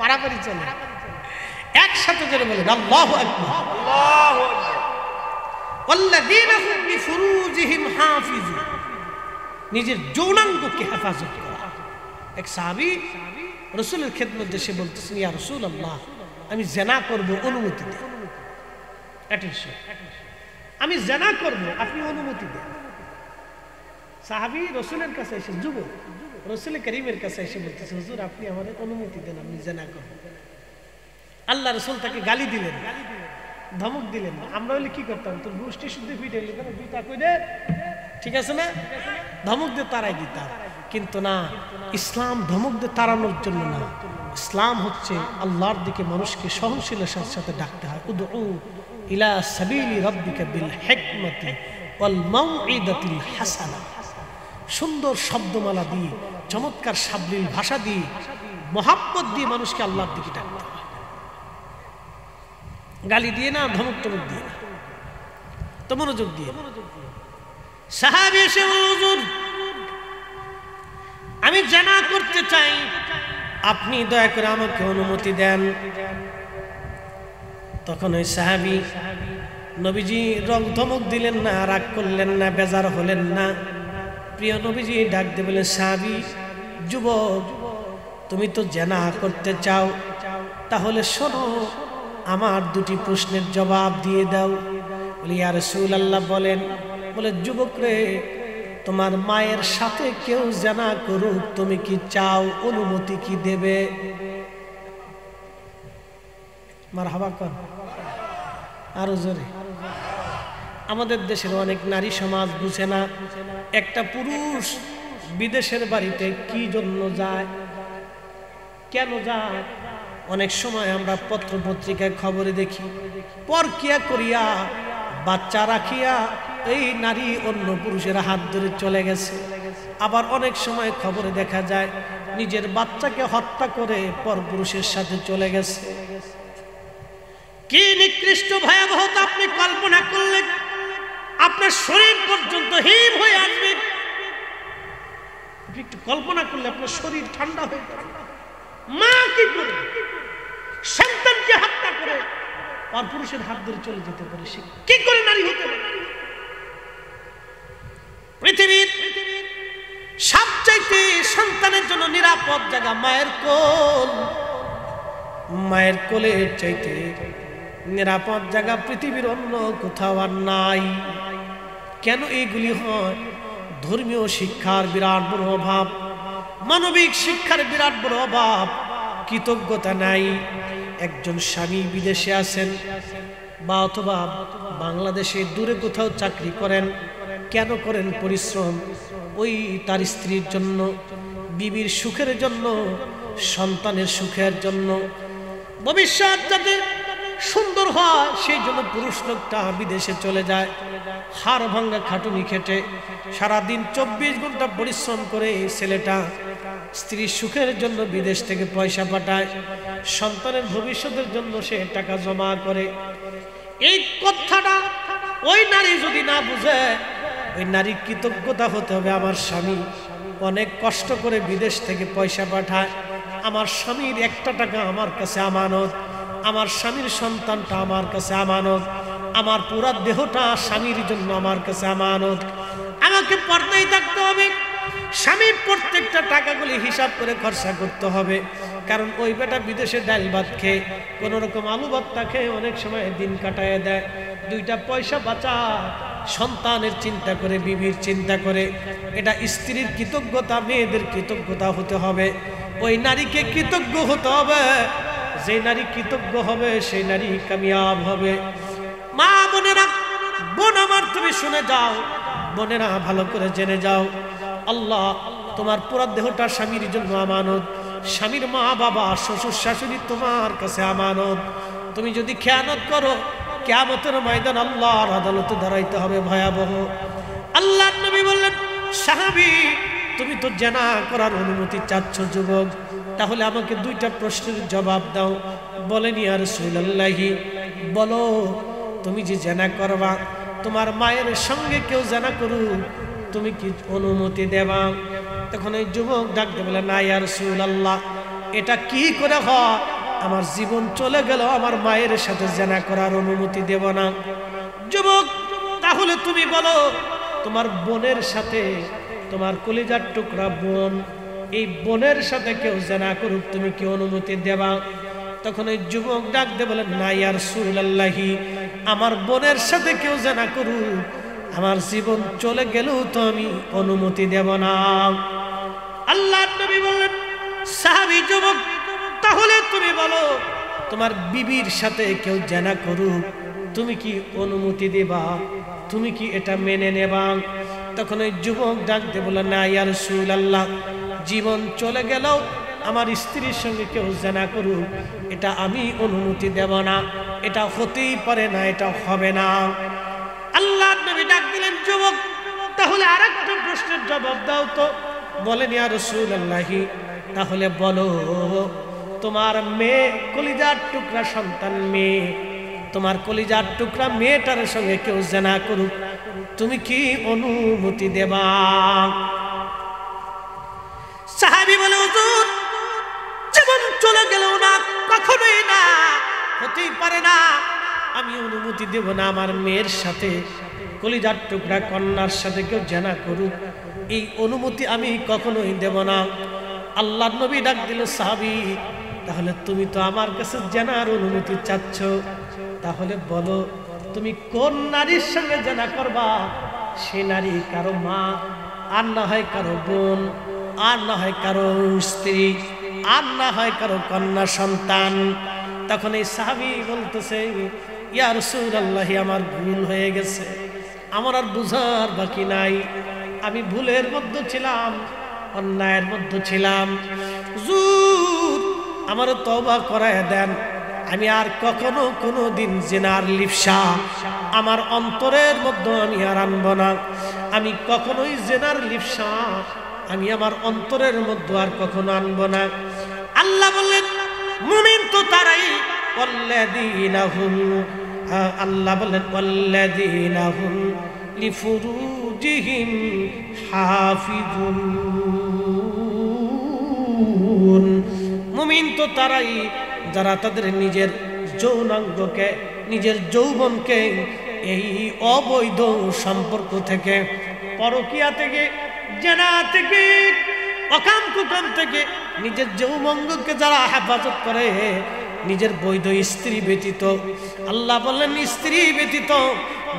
পারাপারি চলে। একসাথে করে বলে আল্লাহু আকবার। আল্লাহু আল্লাযীনা হুম বিফুরুজিহিম হাফিজুন। নিজের যৌনাঙ্গকে হেফাজত করা। এক সাহাবি রসুলের খেদমত দেশে বলতেছেন ইয়া রসুল আল্লাহ আমি জেনা করব অনুমতি দেন আমি জেনা করব আপনি অনুমতি দেন। সাহাবী রসুলের কাছে এসে, যুবক, রসুল করিমের কাছে এসে বলতেছে, হুজুর, আপনি আমাদের অনুমতি দেন আমি জেনা করব আল্লাহ রসুল তাকে গালি দিলেন, ধমক দিলেন। আমরা হলে কি করতাম? তোর গোষ্ঠী শুদ্ধ ফিটে এলি কেন কই দে ঠিক আছে না? ধমক দিয়ে তারাই দিতাম। কিন্তু না, ইসলাম ধমকদের তাড়ানোর জন্য না। ইসলাম হচ্ছে আল্লাহর দিকে মানুষকে সহনশীলের সাথে সাথে ডাকতে হয়। উদউ ইলা সাবিলি রব্বিকা বিল হিকমতি ওয়াল মাউইদাতিল হাসানা। সুন্দর শব্দমালা দিয়ে, চমৎকার সাবলীল ভাষা দিয়ে, মহাব্বত দিয়ে মানুষকে আল্লাহর দিকে ডাকতে হয়। গালি দিয়ে না, ধমক টমক দিয়ে না। তো মনোযোগ দিয়ে। সাহাবি এসে আমি জানা করতে চাই, আপনি দয়া করে আমাকে অনুমতি দেন। তখন ওই সাহাবি, নবীজি, রং ধমক দিলেন না, রাগ করলেন না, বেজার হলেন না। প্রিয় নবীজি ডাক দিয়ে বলেন সাহাবি যুবক, তুমি তো জেনা করতে চাও। তাহলে শোনো, আমার দুটি প্রশ্নের জবাব দিয়ে দাও। বলি আর রসুল আল্লাহ বলেন। বলে, যুবক রে, তোমার মায়ের সাথে কেউ জানা করুক, তুমি কি চাও, অনুমতি কি দেবে? মার আরও জোরে। আমাদের দেশের অনেক নারী সমাজ বুঝে না একটা পুরুষ বিদেশের বাড়িতে কি জন্য যায়, কেন যায়? অনেক সময় আমরা পত্র পত্রিকায় খবরে দেখি, পরকিয়া করিয়া, বাচ্চা রাখিয়া এই নারী অন্য পুরুষের হাত ধরে চলে গেছে। আবার অনেক সময় খবরে দেখা যায়, নিজের বাচ্চাকে হত্যা করে পর পুরুষের সাথে চলে গেছে। কি নিকৃষ্ট ভয়াবহতা আপনি কল্পনা করলেন? আপনার শরীর পর্যন্ত হিম হয়ে আসবে। একটু কল্পনা করলে আপনার শরীর ঠান্ডা হয়ে মা কি করে? সন্তানকে হত্যা করে। আর পুরুষের হাত ধরে চলে যেতে পারে। সে কি করে নারী হতে পারে? পৃথিবীর সবচাইতে সন্তানের জন্য নিরাপদ জায়গা মায়ের কোল। মায়ের কোলের চাইতে নিরাপদ জায়গা পৃথিবীর অন্য কোথাও আর নাই। কেন এইগুলি হয়? ধর্মীয় শিক্ষার বিরাট বড় অভাব, মানবিক শিক্ষার বিরাট বড় অভাব, কৃতজ্ঞতা নাই। একজন স্বামী বিদেশে আছেন বা অথবা বাংলাদেশে দূরে কোথাও চাকরি করেন, কেন করেন পরিশ্রম? ওই তার স্ত্রীর জন্য, বিবির সুখের জন্য, সন্তানের সুখের জন্য। ভবিষ্যৎ যাতে সুন্দর হয়, সেই জন্য পুরুষ লোকটা বিদেশে চলে যায়। হাড় ভাঙ্গা খাটুনি খেটে, সারাদিন চব্বিশ ঘণ্টা পরিশ্রম করে এই ছেলেটা স্ত্রীর সুখের জন্য বিদেশ থেকে পয়সা পাঠায়, সন্তানের ভবিষ্যতের জন্য সে টাকা জমা করে। এই কথাটা ওই নারী যদি না বুঝে, ওই নারী কৃতজ্ঞতা হতে হবে আমার স্বামী। অনেক কষ্ট করে বিদেশ থেকে পয়সা পাঠায়, আমার স্বামীর একটা টাকা আমার কাছে আমানত। আমার স্বামীর সন্তানটা আমার কাছে আমানত। আমার পুরা দেহটা স্বামীর জন্য আমার কাছে আমানত। আমাকে পর্দায় থাকতে হবে। স্বামীর প্রত্যেকটা টাকাগুলি হিসাব করে খরচা করতে হবে। কারণ ওই বেটা বিদেশে ডাল ভাত খেয়ে কোন রকম আলু ভর্তা খেয়ে অনেক সময় দিন কাটায় দেয়। দুইটা পয়সা বাঁচা সন্তানের চিন্তা করে, বিবির চিন্তা করে। এটা স্ত্রীর কৃতজ্ঞতা, মেয়েদের কৃতজ্ঞতা হতে হবে। ওই নারীকে কৃতজ্ঞ হতে হবে। যে নারী কৃতজ্ঞ হবে, সেই নারী কামিয়াব হবে। মা বোনেরা, বোন আমার তুমি শুনে যাও, বোনেরা ভালো করে জেনে যাও। আল্লাহ তোমার পুরা দেহটা স্বামীর জন্য আমানত। স্বামীর মা বাবা, শ্বশুর শাশুড়ি তোমার কাছে আমানত। তুমি যদি খেয়ানত করো, কেয়ামতের ময়দান আল্লাহর আদালতে দাঁড়াইতে হবে ভয়াবহ। আল্লাহ নবী বললেন, সাহাবি, তুমি তো জেনা করার অনুমতি চাচ্ছ, যুবক। তাহলে আমাকে দুইটা প্রশ্নের জবাব দাও। বলেনি আর সুলাল্লাহি বলো, তুমি যে জেনা করবা, তোমার মায়ের সঙ্গে কেউ জেনা করুক, তুমি কি অনুমতি দেবা? তখন ওই যুবক ডাকতে বলে, না ইয়ার সুল আল্লাহ এটা কি করে হয়? আমার জীবন চলে গেল, আমার মায়ের সাথে জেনা করার অনুমতি দেব না। যুবক, তাহলে তুমি বলো, তোমার বোনের সাথে তোমার কলিজার টুকরা বোন এই বোনের সাথে কেউ জেনা করুক, তুমি কি অনুমতি দেবা? তখন ওই যুবক ডাক দে বলেন না ইয়ার সুল আল্লাহি আমার বোনের সাথে কেউ জেনা করুক, আমার জীবন চলে গেলেও তো আমি অনুমতি দেব না। আল্লাহ নবী বললেন, সাহাবি যুবক, তাহলে তুমি বলো, তোমার বিবির সাথে কেউ জানা করুক, তুমি কি অনুমতি দেবা? তুমি কি এটা মেনে নেবা? তখন ওই যুবক ডাকতে বলে না ইয়ার সুল আল্লাহ জীবন চলে গেলেও আমার স্ত্রীর সঙ্গে কেউ জেনা করুক, এটা আমি অনুমতি দেব না। এটা হতেই পারে না, এটা হবে না। আল্লাহ ডাক দিলেন, যুবক, তাহলে আরেকটা প্রশ্নের জবাব দাও তো। বলেন, ইয়া রসুল আল্লাহি তাহলে বলো, তোমার মেয়ে কলিজার টুকরা সন্তান মেয়ে, তোমার কলিজার টুকরা মেয়েটার সঙ্গে কেউ জেনা করুক, তুমি কি অনুমতি দেবা? সাহাবি বলে, হুজুর, জীবন চলে গেল না, কখনোই না, হতেই পারে না। আমি অনুমতি দেব না, আমার মেয়ের সাথে, কলিজার টুকরা কন্যার সাথে কেউ জেনা করুক। এই অনুমতি আমি কখনোই দেব না। আল্লাহ নবী ডাক দিল, সাহাবি, তাহলে তুমি তো আমার কাছে জেনার অনুমতি চাচ্ছ। তাহলে বলো, তুমি কোন নারীর সঙ্গে জেনা করবা? সে নারী কারও মা, আর না হয় কারও বোন। আর না হয় কারও স্ত্রী, আর না হয় কারও কন্যা সন্তান। তখন এই সাহাবি বলতেছে, ইয়া রসুল্লাহি আমার ভুল হয়ে গেছে। আমার আর বুঝার বাকি নাই। আমি ভুলের মধ্যে ছিলাম, অন্যায়ের মধ্যে ছিলাম। আমার তবা করায় দেন। আমি আর কখনো কোনো দিন জেনার লিপসা। আমার অন্তরের মধ্যে আমি আর আনব না। আমি কখনোই জেনার লিপসা আমি আমার অন্তরের মধ্যে আর কখনো আনব না। আল্লাহ বললেন মুমিন তো তারাই। হ্যাঁ, আল্লাহ বললেন মুমিন তো তারাই যারা তাদের নিজের যৌনাঙ্গকে নিজের যৌবনকে এই অবৈধ সম্পর্ক থেকে পরকিয়া থেকে জেনা থেকে অকাম কুকাম থেকে নিজের যৌমঙ্গকে যারা হেফাজত করে, নিজের বৈধ স্ত্রী ব্যতীত, আল্লাহ বললেন, স্ত্রী ব্যতীত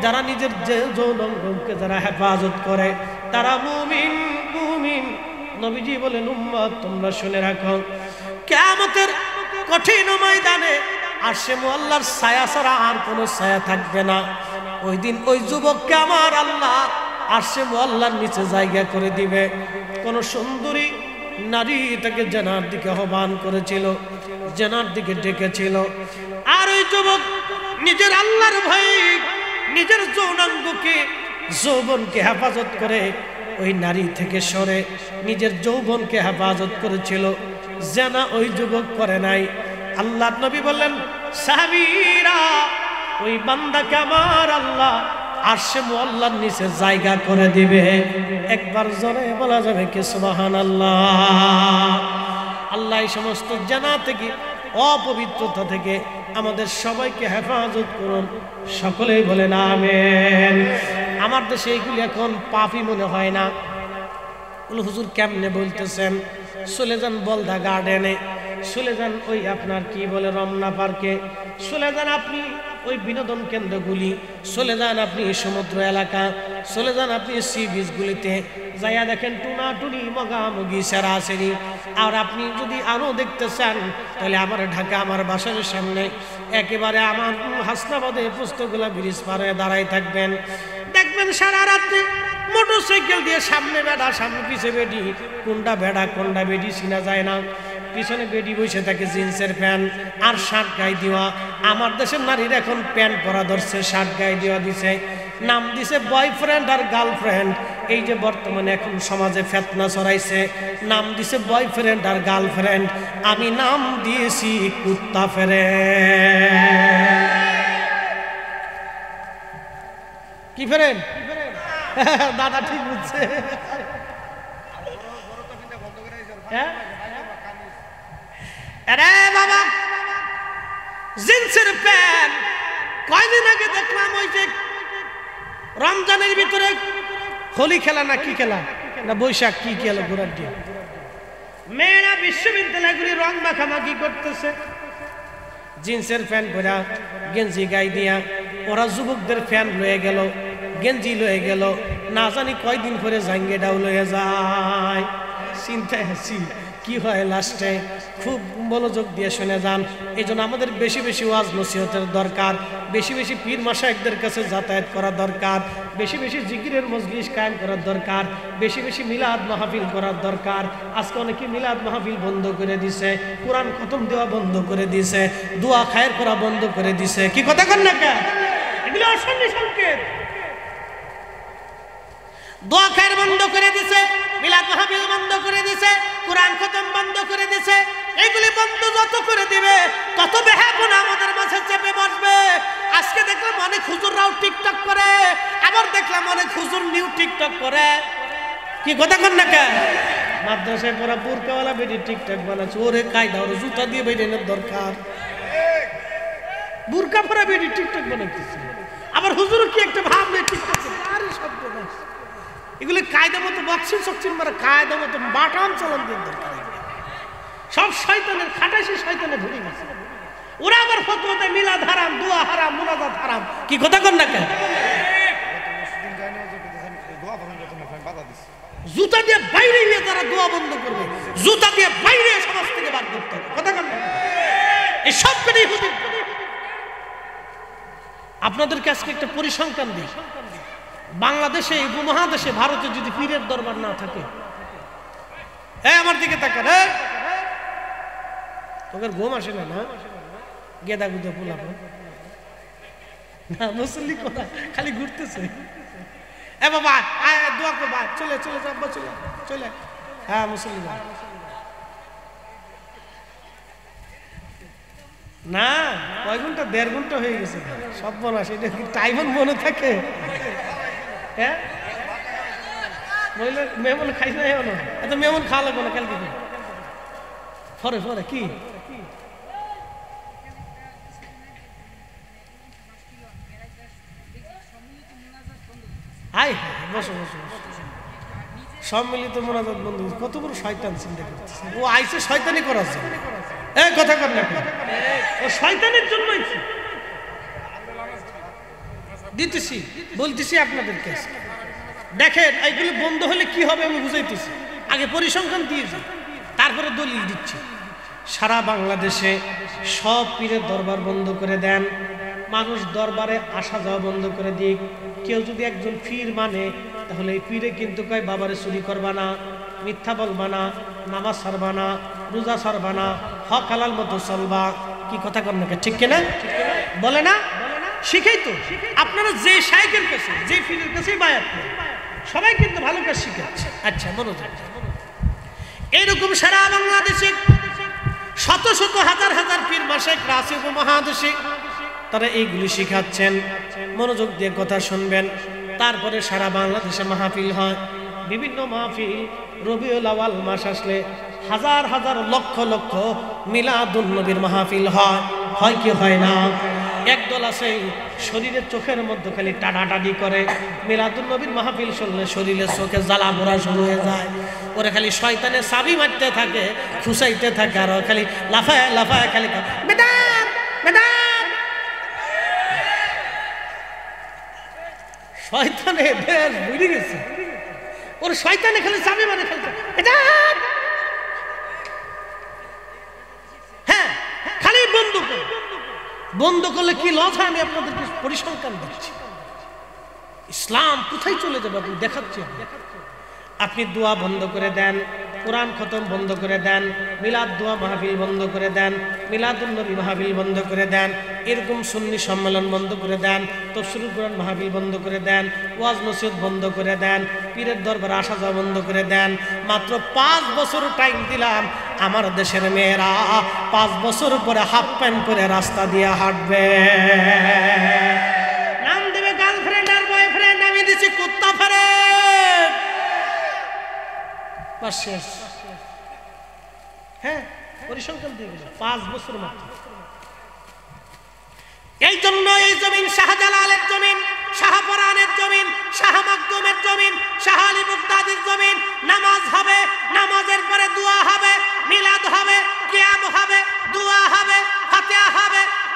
যারা নিজের যে যৌনঙ্গকে যারা হেফাজত করে, তারা মুমিন মুমিন। নবীজি বলেন, উম্মত, তোমরা শুনে রাখো কেমতের কঠিন ময়দানে আর সে মোল্লার ছায়া ছাড়া আর কোনো ছায়া থাকবে না। ওই দিন ওই যুবককে আমার আল্লাহ আর সে মোল্লার নিচে জায়গা করে দিবে। কোন সুন্দরী নারী তাকে জেনার দিকে আহ্বান করেছিল, জেনার দিকে ডেকেছিল। আর ওই যুবক নিজের আল্লাহর ভাই নিজের যৌনাঙ্গকে, যৌবনকে হেফাজত করে ওই নারী থেকে সরে নিজের যৌবনকে হেফাজত করেছিল। জেনা ওই যুবক করে নাই। আল্লাহ নবী বললেন, সাহাবীরা, ওই বান্দাকে আমার আল্লাহ আর সে মোল্লার নিচে জায়গা করে দিবে। একবার জোরে বলা যাবে কি সুবাহান আল্লাহ আল্লাহ এই সমস্ত জানা থেকে অপবিত্রতা থেকে আমাদের সবাইকে হেফাজত করুন। সকলেই বলেন আমেন। আমার দেশে এইগুলি এখন পাপই মনে হয় না। বলে, হুজুর কেমনে বলতেছেন? চলে যান বলদা গার্ডেনে। চলে যান ওই আপনার কি বলে রমনা পার্কে? চলে যান আপনি ওই বিনোদন কেন্দ্রগুলি। চলে যান আপনি সমুদ্র এলাকা, চলে যান আপনি সি বিচগুলিতে যাইয়া দেখেন টুনা টুনি মগামগি সেরাসেরি আর আপনি যদি আরও দেখতে চান, তাহলে আমার ঢাকা, আমার বাসার সামনে একেবারে আমার হাসনাবাদে পুস্তকগুলা ব্রিজ পারে দাঁড়াই থাকবেন। দেখবেন সারা রাত্রে মোটর সাইকেল দিয়ে সামনে বেড়া, সামনে পিছে বেডি। কোনটা বেড়া কোনটা বেডি চিনা যায় না। পিছনে বেডি বসে থাকে, জিন্সের প্যান্ট আর শার্ট গায়ে দেওয়া। আমার দেশের নারীর এখন প্যান্ট পরা ধরছে শার্ট গায়ে দেওয়া দিছে। নাম দিছে বয়ফ্রেন্ড আর গার্লফ্রেন্ড এই যে বর্তমানে এখন সমাজে ফেতনা ছড়াইছে, নাম দিছে বয়ফ্রেন্ড আর গার্লফ্রেন্ড আমি নাম দিয়েছি কুত্তা ফেরে কি ফেরেন দাদা ঠিক বুঝছে। হ্যাঁ? আরে বাবা, জিন্সের কয়দিন আগে দেখলাম ওই যে রমজানের ভিতরে হোলি খেলা না কি খেলা? না বৈশাখ কি খেলা ঘোরার দিয়ে? মেয়েরা বিশ্ববিদ্যালয়গুলি রং মাখামাখি করতেছে। জিন্সের প্যান্ট পরা গেঞ্জি গাই দিয়া, ওরা যুবকদের ফ্যান লয়ে গেল, গেঞ্জি লয়ে গেল, না জানি কয়দিন পরে জাঙ্গে ডাউ লয়ে যায়। চিন্তায় আছি। কি হয় লাস্টে? খুব মনোযোগ দিয়ে শুনে যান। এই আমাদের বেশি বেশি ওয়াজ নসিহতের দরকার। বেশি বেশি পীর মাসায়কদের কাছে যাতায়াত করা দরকার। বেশি বেশি জিকিরের মজলিস কায়েম করার দরকার। বেশি বেশি মিলাদ মাহফিল করার দরকার। আজকে অনেকে মিলাদ মাহফিল বন্ধ করে দিছে, কোরআন খতম দেওয়া বন্ধ করে দিছে, দোয়া খায়ের করা বন্ধ করে দিছে। কি কথা কর না কেন? এগুলো সংকেত। দোয়া খায়ের বন্ধ করে দিছে, মিলাদ মাহফিল বন্ধ করে দিছে, কোরআন খতম বন্ধ করে দিছে, এগুলি বন্ধ যত করে দিবে, তত বেহাপনা আমাদের মাঝে চেপে বসবে আজকে দেখলাম অনেক হুজুররাও টিকটক করে, আবার দেখলাম অনেক হুজুর নিউ টিকটক করে কি কথা কর না কেন মাদ্রাসায় পড়া বুরকাওয়ালা বেরি টিকটক বানাচ্ছে ওরে কায়দা, ওরে জুতা দিয়ে বেরিয়ে দরকার বুরকা পরা বেরি টিকটক বানাইতেছে আবার হুজুর কি একটা ভাব নেই টিকটক। আরে বদমাশ। এগুলি কায়দা মতো বক্সিং সকসিং মারা কায়দা মতো বাটাম চলন দিয়ে দরকার। সব শয়তানের খাটাসি শয়তানে ধরে গেছে। ওরা আবার ফতোয়াতে মিলাদ হারাম, দোয়া হারাম, মুনাজাত হারাম। কি কথা কর না কেন? জুতা দিয়ে বাইরে গিয়ে তারা দোয়া বন্ধ করবে। জুতা দিয়ে বাইরে সমাজ থেকে বার করতে হবে। কথা না এই সব হুজুর আপনাদেরকে আজকে একটা পরিসংখ্যান দিই। বাংলাদেশে, উপমহাদেশে ভারতে যদি পীরের দরবার না থাকে। এই আমার দিকে তাকান এই তোকে ঘুম আসে না না? গেদা গুদা পোলাপ না, মুসল্লি কোথা খালি ঘুরতেছে। এ, বাবা, আয় দোয়া কর ভাই চলে চলে যাব্বা চলে চলে। হ্যাঁ মুসল্লি ভাই। না, কয় ঘণ্টা? দেড় ঘণ্টা হয়ে গেছে সব বলা, সেটা কি টাইমন মনে থাকে? হ্যাঁ মহিলা মেমন খাইস না এমন এত মেমন খাওয়া লাগবে না কালকে? ফরে ফরে কি হাই হাই, বসো বসো। সম্মিলিত মোনাজাত বন্ধু, কত বড় শয়তান চিন্তা করতেছে ও আইসে শয়তানি করার জন্য এ, কথা কর না ও শয়তানের জন্যই। দিতেছি, বলতেছি আপনাদেরকে। দেখেন এইগুলো বন্ধ হলে কি হবে আমি বুঝাইতেছি। আগে পরিসংখ্যান দিয়েছি তারপরে দলিল দিচ্ছি। সারা বাংলাদেশে সব পীরের দরবার বন্ধ করে দেন। মানুষ দরবারে আসা যাওয়া বন্ধ করে দিক। কেউ যদি একজন পীর মানে তাহলে এই পীরে কিন্তু কয়, বাবারে চুরি করবা না, মিথ্যা বলবা না, নামাজ সারবা না, রোজা সারবা না, হক হালাল মতো চলবা। কি কথা কর নাকি, ঠিক কিনা? বলে না? শিখেই তো। আপনারা যে শাইকের কাছে যে কাছেই বায়াত করেন, সবাই কিন্তু ভালো কাজ শিখাচ্ছে আচ্ছা মনোযোগ। এইরকম সারা বাংলাদেশে শত শত হাজার হাজার পীর মাসে রাশি উপমহাদেশে তারা এইগুলি শিখাচ্ছেন। মনোযোগ দিয়ে কথা শুনবেন। তারপরে সারা বাংলাদেশে মাহফিল হয়। বিভিন্ন মাহফিল রবিউল আওয়াল মাস আসলে হাজার হাজার লক্ষ লক্ষ মিলাদুন নবীর মাহফিল হয়। হয় কি হয় না? একদল আছে, শরীরের চোখের মধ্যে খালি টানাটানি করে। মিলাদুল নবীর মাহফিল শুনলে শরীরের চোখে জ্বালা পোড়া শুরু হয়ে যায়। ওরা খালি শয়তানে চাবি মারতে থাকে খুসাইতে থাকে, আর খালি লাফায় লাফায় খালি শয়তানে দেশ বুঝে গেছে। ওর শয়তানে খালি চাবি মানে খেলতে হ্যাঁ খালি বন্ধ বন্ধ করলে কি লস হয়? আমি আপনাদেরকে পরিসংখ্যান দিচ্ছি। ইসলাম কোথায় চলে যাবে? আপনি দেখাচ্ছি। আপনি দোয়া বন্ধ করে দেন। কোরআন খতম বন্ধ করে দেন, মিলাদ দোয়া মাহফিল বন্ধ করে দেন মিলাদুল নবী মাহফিল বন্ধ করে দেন, এরকম সুন্নি সম্মেলন বন্ধ করে দেন, তফসিরুল কোরআন মাহফিল বন্ধ করে দেন, ওয়াজ নসিহত বন্ধ করে দেন, পীরের দরবার আসা যাওয়া বন্ধ করে দেন, মাত্র পাঁচ বছর টাইম দিলাম, আমার দেশের মেয়েরা পাঁচ বছর পরে হাফ প্যান্ট পরে রাস্তা দিয়ে হাঁটবে। বাস শেষ। হ্যাঁ পরিসংখ্যান দিয়ে গেল পাঁচ বছর মাত্র। এই জন্য এই জমিন শাহজালালের জমিন, শাহপরানের জমিন, শাহ মাকদুমের জমিন, শাহ আলী মুক্তাদির জমিন। নামাজ হবে, নামাজের পরে দোয়া হবে, মিলাদ হবে, কিয়াম হবে, দোয়া হবে, ফাতিহা হবে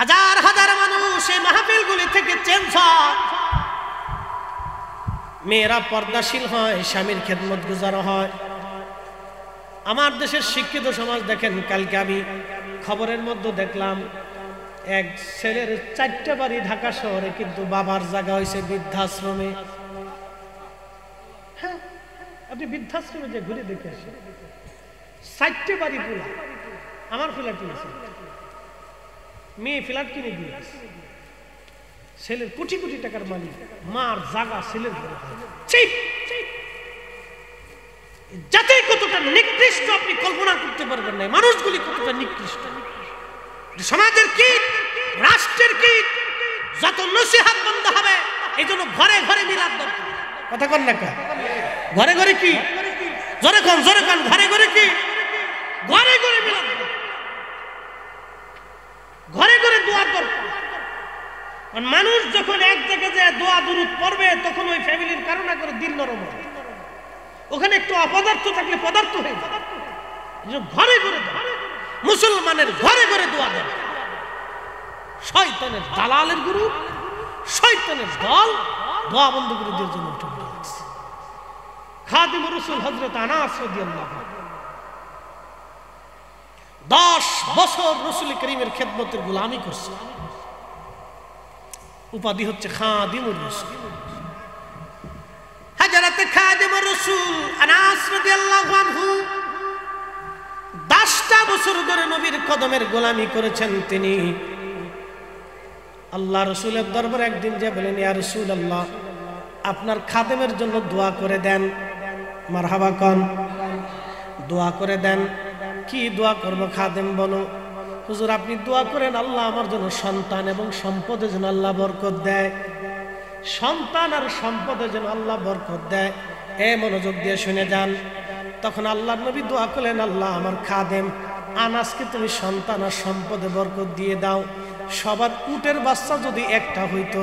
হাজার হাজার মানুষ এই মাহফিলগুলি থেকে চেঞ্জ মেয়েরা পর্দাশীল হয়, স্বামীর খেদমত গুজারো হয়। আমার দেশের শিক্ষিত সমাজ দেখেন, কালকে আমি খবরের মধ্যে দেখলাম, এক ছেলের চারটে বাড়ি ঢাকা শহরে, কিন্তু বাবার জায়গা হয়েছে বৃদ্ধাশ্রমে। হ্যাঁ আপনি বৃদ্ধাশ্রমে যে ঘুরে দেখে আসেন। চারটে বাড়ি পুরা আমার কিনেছে মেয়ে ফ্ল্যাট কিনে দিয়েছে ছেলের কোটি কোটি টাকার মালিক, মার জাগা ছেলের যাতে কতটা নিকৃষ্ট আপনি কল্পনা করতে পারবেন না মানুষগুলি কতটা নিকৃষ্ট। সমাজের কি রাষ্ট্রের কি যত নসিহাত বন্ধ হবে, এই জন্য ঘরে ঘরে মিলাদ দরকার। কথা কন না ঘরে ঘরে কি? জোরে কন জোরে কন, ঘরে ঘরে কি? ঘরে ঘরে মিলাদ। ঘরে ঘরে দোয়ার দরকার মানুষ যখন এক জায়গায় যায়, দোয়া দুরুদ পড়বে, তখন ওই ফ্যামিলির কারণে করে দিল নরম। ওখানে একটু অপদার্থ থাকলে পদার্থ হয়ে ঘরে ঘরে মুসলমানের ঘরে ঘরে দোয়া দেয় শয়তানের দালালের গুরু, শয়তানের দল, দোয়া বন্ধ করে দেওয়ার জন্য খাদিম রসুল হজরত আনাস রাদিয়াল্লাহু দশ বছর রসুল করিমের খেদমতের গোলামি করছে। উপাধি হচ্ছে খাদিমুর রসুল। হাজারাতে খাদিমুর রসুল আনাস রাদিয়াল্লাহু আনহু দশটা বছর ধরে নবীর কদমের গোলামি করেছেন তিনি। আল্লাহ রসুলের দরবার একদিন যে বলেন, ইয়া রসুল আল্লাহ আপনার খাদেমের জন্য দোয়া করে দেন। মারহাবা কন। দোয়া করে দেন। কি দোয়া করব খাদেম, বলো। হুজুর, আপনি দোয়া করেন, আল্লাহ আমার জন্য সন্তান এবং সম্পদের জন্য আল্লাহ বরকত দেয়। সন্তান আর সম্পদের জন্য আল্লাহ বরকত দেয়। এ মনোযোগ দিয়ে শুনে যান। তখন আল্লাহ নবী দোয়া করলেন, আল্লাহ আমার খাদেম, আনাজকে তুমি সন্তান আর সম্পদে বরকত দিয়ে দাও। সবার উটের বাচ্চা যদি একটা হইতো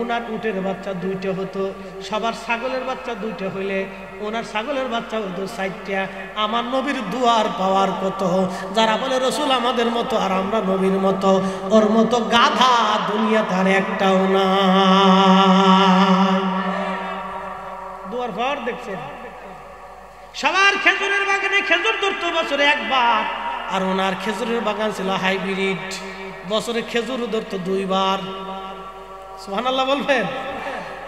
ওনার উটের বাচ্চা দুইটা হতো, সবার ছাগলের বাচ্চা দুইটা হইলে ওনার ছাগলের বাচ্চা হতো চারটা। আমার নবীর দুয়ার পাওয়ার কত? যারা বলে, রসুল আমাদের মতো আর আমরা নবীর মতো, ওর মতো গাধা দুনিয়া তার একটাও না। দুয়ার পাওয়ার দেখছেন? সবার খেজুরের বাগানে খেজুর ধরতো বছরে একবার, আর ওনার খেজুরের বাগান ছিল হাইব্রিড। বছরে খেজুর ধরতো দুইবার। সুহান আল্লাহ বলবেন?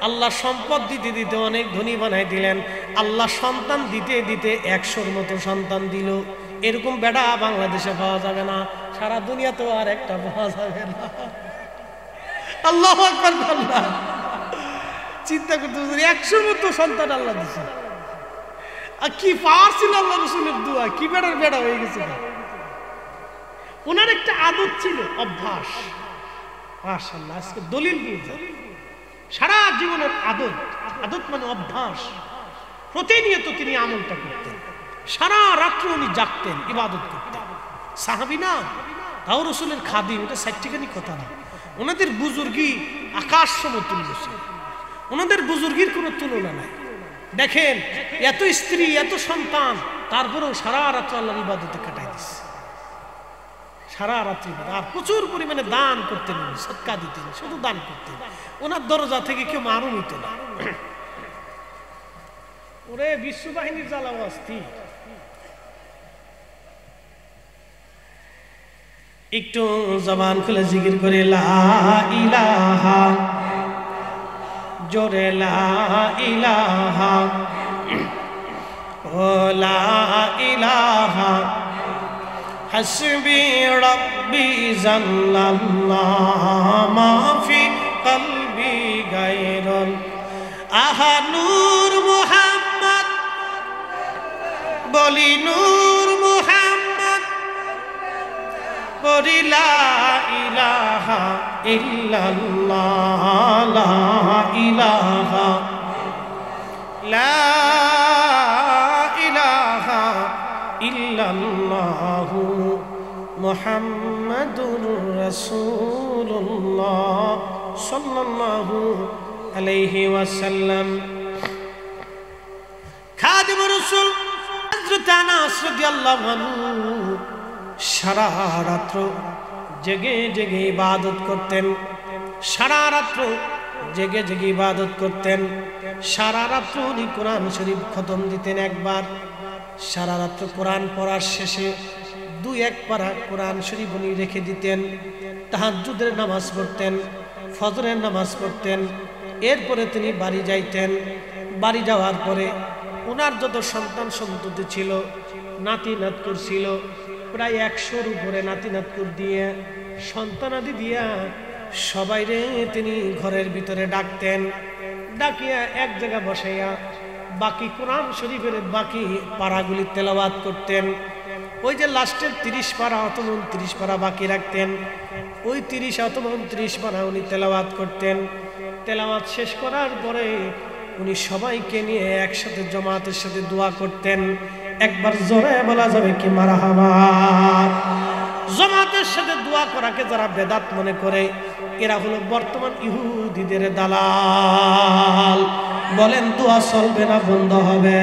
আল্লাহ সম্পদ দিতে দিতে অনেক ধনী বানাই দিলেন। আল্লাহ সন্তান দিতে দিতে একশোর মতো সন্তান দিল। এরকম বেড়া বাংলাদেশে পাওয়া যাবে না। সারা দুনিয়াতেও আর একটা পাওয়া যাবে না। আল্লাহ আল্লাহ চিন্তা করতে একশোর মতো সন্তান আল্লাহ দিছে। আর কি পাওয়ার ছিল আল্লাহ রসুলের দোয়া? কি বেড়ার বেড়া হয়ে গেছে? ওনার একটা আদত ছিল, অভ্যাস। মাশাল্লাহ আজকে দলিল সারা জীবনের আদত আদত মানে অভ্যাস, প্রতিনিয়ত তিনি আমলটা করতেন। সারা রাত্র উনি জাগতেন, ইবাদত করতেন। সাহাবি না, তাও রসুলের খাদিম এটা সাইটটিখানি কথা না। ওনাদের বুজুর্গি আকাশ সমতুল্য ওনাদের বুজুর্গির কোনো তুলনা নাই। দেখেন, এত স্ত্রী, এত সন্তান, তারপরেও সারা রাত্র আল্লাহ ইবাদতে দিচ্ছে সারা রাত্রি আর প্রচুর পরিমাণে দান করতেন সৎকা দিতেন, শুধু দান করতেন। ওনার দরজা থেকে কেউ মারুম হইত না। ওরে, বিশ্ববাহিনীর জ্বালাও অস্থির। একটু জবান খুলে জিকির করে ইলাহা, জোরে ইলাহা, ও ইলাহা। حسبي ربي زل الله ما في قلبي غير আহা নূর মুহাম্মদ বলি নূর মুহাম্মদ বলি লা ইলাহা ইল্লাল্লাহ লা ইলাহা লা মুহাম্মাদুর রাসূলুল্লাহ সাল্লাল্লাহু আলাইহি ওয়াসাল্লাম। রসুল হযরত আনাস রাদিয়াল্লাহু আনহু সারা রাত্র জেগে জেগে ইবাদত করতেন। সারা রাত্র জেগে জেগে ইবাদত করতেন। সারা রাত্র উনি কোরআন শরীফ খতম দিতেন একবার। সারা রাত্র কোরআন পড়ার শেষে দুই এক পারা কোরআন শরীফ উনি রেখে দিতেন, তাহাজ্জুদের নামাজ পড়তেন, ফজরের নামাজ পড়তেন, এরপরে তিনি বাড়ি যাইতেন। বাড়ি যাওয়ার পরে ওনার যত সন্তান সন্ততি ছিল, নাতি নাতকুর ছিল, প্রায় একশোর উপরে নাতি নাতকুর দিয়ে সন্তানাদি দিয়া সবাই রে তিনি ঘরের ভিতরে ডাকতেন। ডাকিয়া এক জায়গা বসাইয়া বাকি কোরআন শরীফের বাকি পাড়াগুলি তেলাবাদ করতেন। ওই যে লাস্টের তিরিশ পাড়া অথবা উনত্রিশ পাড়া বাকি রাখতেন। ওই তিরিশ অথবা উনত্রিশ পাড়া উনি তেলাওয়াত করতেন। তেলাওয়াত শেষ করার পরে উনি সবাইকে নিয়ে একসাথে জমাতের সাথে দোয়া করতেন। একবার জোরে বলা যাবে কি মারা হবা। জমাতের সাথে দোয়া করাকে যারা বেদাত মনে করে, এরা হলো বর্তমান ইহুদিদের দালাল। বলেন, দোয়া চলবে না, বন্ধ হবে।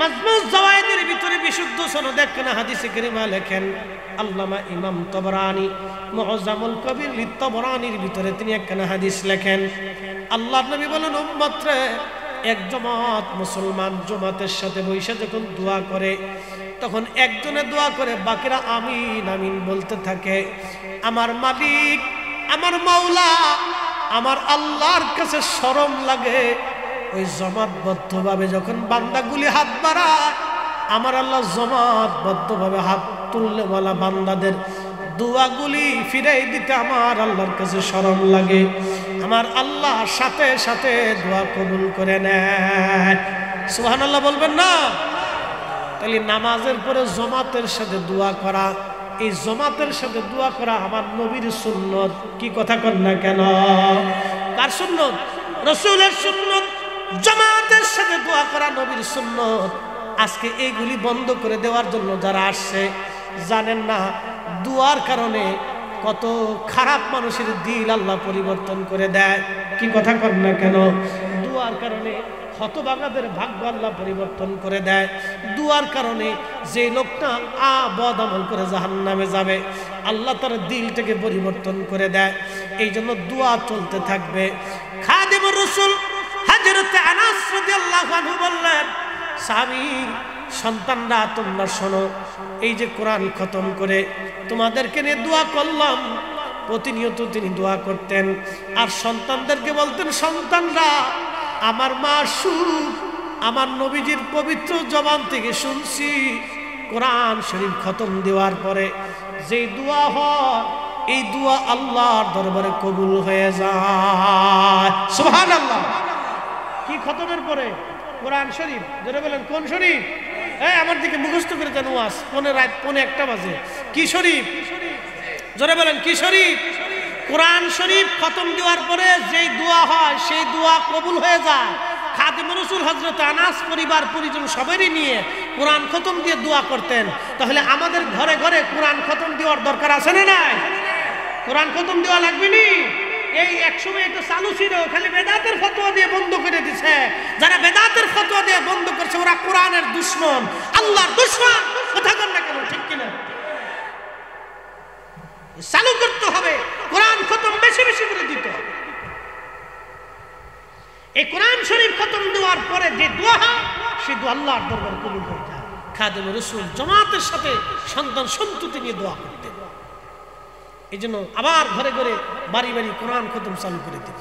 মাজমুজ জাওয়ায়েদের ভিতরে বিশুদ্ধ সনদ একখানা হাদিসে কারিমা লেখেন আল্লামা ইমাম তবরানি, মুআজ্জামুল কবির লিত্তবরানির ভিতরে তিনি একখানা হাদিস লেখেন। আল্লাহর নবী বলেন, উম্মতরে এক জমাত মুসলমান জমাতের সাথে বৈশা যখন দোয়া করে, তখন একজনে দোয়া করে, বাকিরা আমিন আমিন বলতে থাকে। আমার মালিক, আমার মাওলা, আমার আল্লাহর কাছে শরম লাগে ওই জমাতবদ্ধভাবে যখন বান্দাগুলি হাত বাড়ায়, আমার আল্লাহ জমাতবদ্ধভাবে হাত তুললে বলা বান্দাদের দোয়াগুলি ফিরাই দিতে আমার আল্লাহর কাছে শরম লাগে। আমার আল্লাহ সাথে সাথে দোয়া কবুল করে নেয়। সুহান আল্লাহ বলবেন না? তাহলে নামাজের পরে জমাতের সাথে দোয়া করা, এই জমাতের সাথে দোয়া করা আমার নবীর সুন্নত কি কথা কর না কেন? কার সুন্নত? রসুলের সুন্নত। জমাতের সাথে দোয়া করা নবীর সুন্নত। আজকে এইগুলি বন্ধ করে দেওয়ার জন্য যারা আসছে, জানেন না, দুয়ার কারণে কত খারাপ মানুষের দিল আল্লাহ পরিবর্তন করে দেয়। কি কথা কর না কেন? দুয়ার কারণে হতবাগাদের ভাগ্য আল্লাহ পরিবর্তন করে দেয়। দুয়ার কারণে যে লোকটা আ বদ আমল করে জাহান নামে যাবে, আল্লাহ তার দিলটাকে পরিবর্তন করে দেয়। এই জন্য দোয়া চলতে থাকবে। খাদিম রসুল হাজরতে আনাস রাদিয়াল্লাহু আনহু বললেন, স্বামী, সন্তানরা, তোমরা শোনো, এই যে কোরআন খতম করে তোমাদেরকে নিয়ে দোয়া করলাম। প্রতিনিয়ত তিনি দোয়া করতেন। আর সন্তানদেরকে বলতেন, সন্তানরা, আমার মা সুখ আমার নবীজির পবিত্র জবান থেকে শুনছি, কোরআন শরীফ খতম দেওয়ার পরে যেই দোয়া হয়, এই দোয়া আল্লাহর দরবারে কবুল হয়ে যায়। সুবহান আল্লাহ কি খতমের পরে? কোরআন শরীফ। যেটা বলেন, কোন শরীফ? হ্যাঁ আমার দিকে মুখস্থ করে যেন ওয়াজ পনে রাত পনে একটা বাজে। কি শরীফ? জোরে বলেন, কি শরীফ? কোরআন শরীফ খতম দেওয়ার পরে যেই দোয়া হয়, সেই দোয়া কবুল হয়ে যায়। খাদিম রসুল হজরত আনাস পরিবার, পরিজন সবারই নিয়ে কোরআন খতম দিয়ে দোয়া করতেন। তাহলে আমাদের ঘরে ঘরে কোরআন খতম দেওয়ার দরকার আছে না নাই? কোরআন খতম দেওয়া লাগবে নি? এই একসময় এটা চালু ছিল খালি বেদাতের ফতোয়া দিয়ে বন্ধ করে দিছে। যারা বেদাতের ফতোয়া দিয়ে বন্ধ করছে, ওরা কোরআনের দুশ্মন। আল্লাহর দুশ্মন! কথা কর না কেন, ঠিক কিনা? চালু করতে হবে, কোরআন খতম বেশি বেশি করে দিতে হবে। এই কোরআন শরীফ খতম দেওয়ার পরে যে দোয়া হয়, সে দোয়া আল্লাহর দরবার কবুল হয়ে যায়। খাদেম রসুল জমাতের সাথে সন্তান সন্ততি নিয়ে দোয়া করতেন এই জন্য আবার ঘরে ঘরে বাড়ি বাড়ি কোরআন খতম চালু করে দিত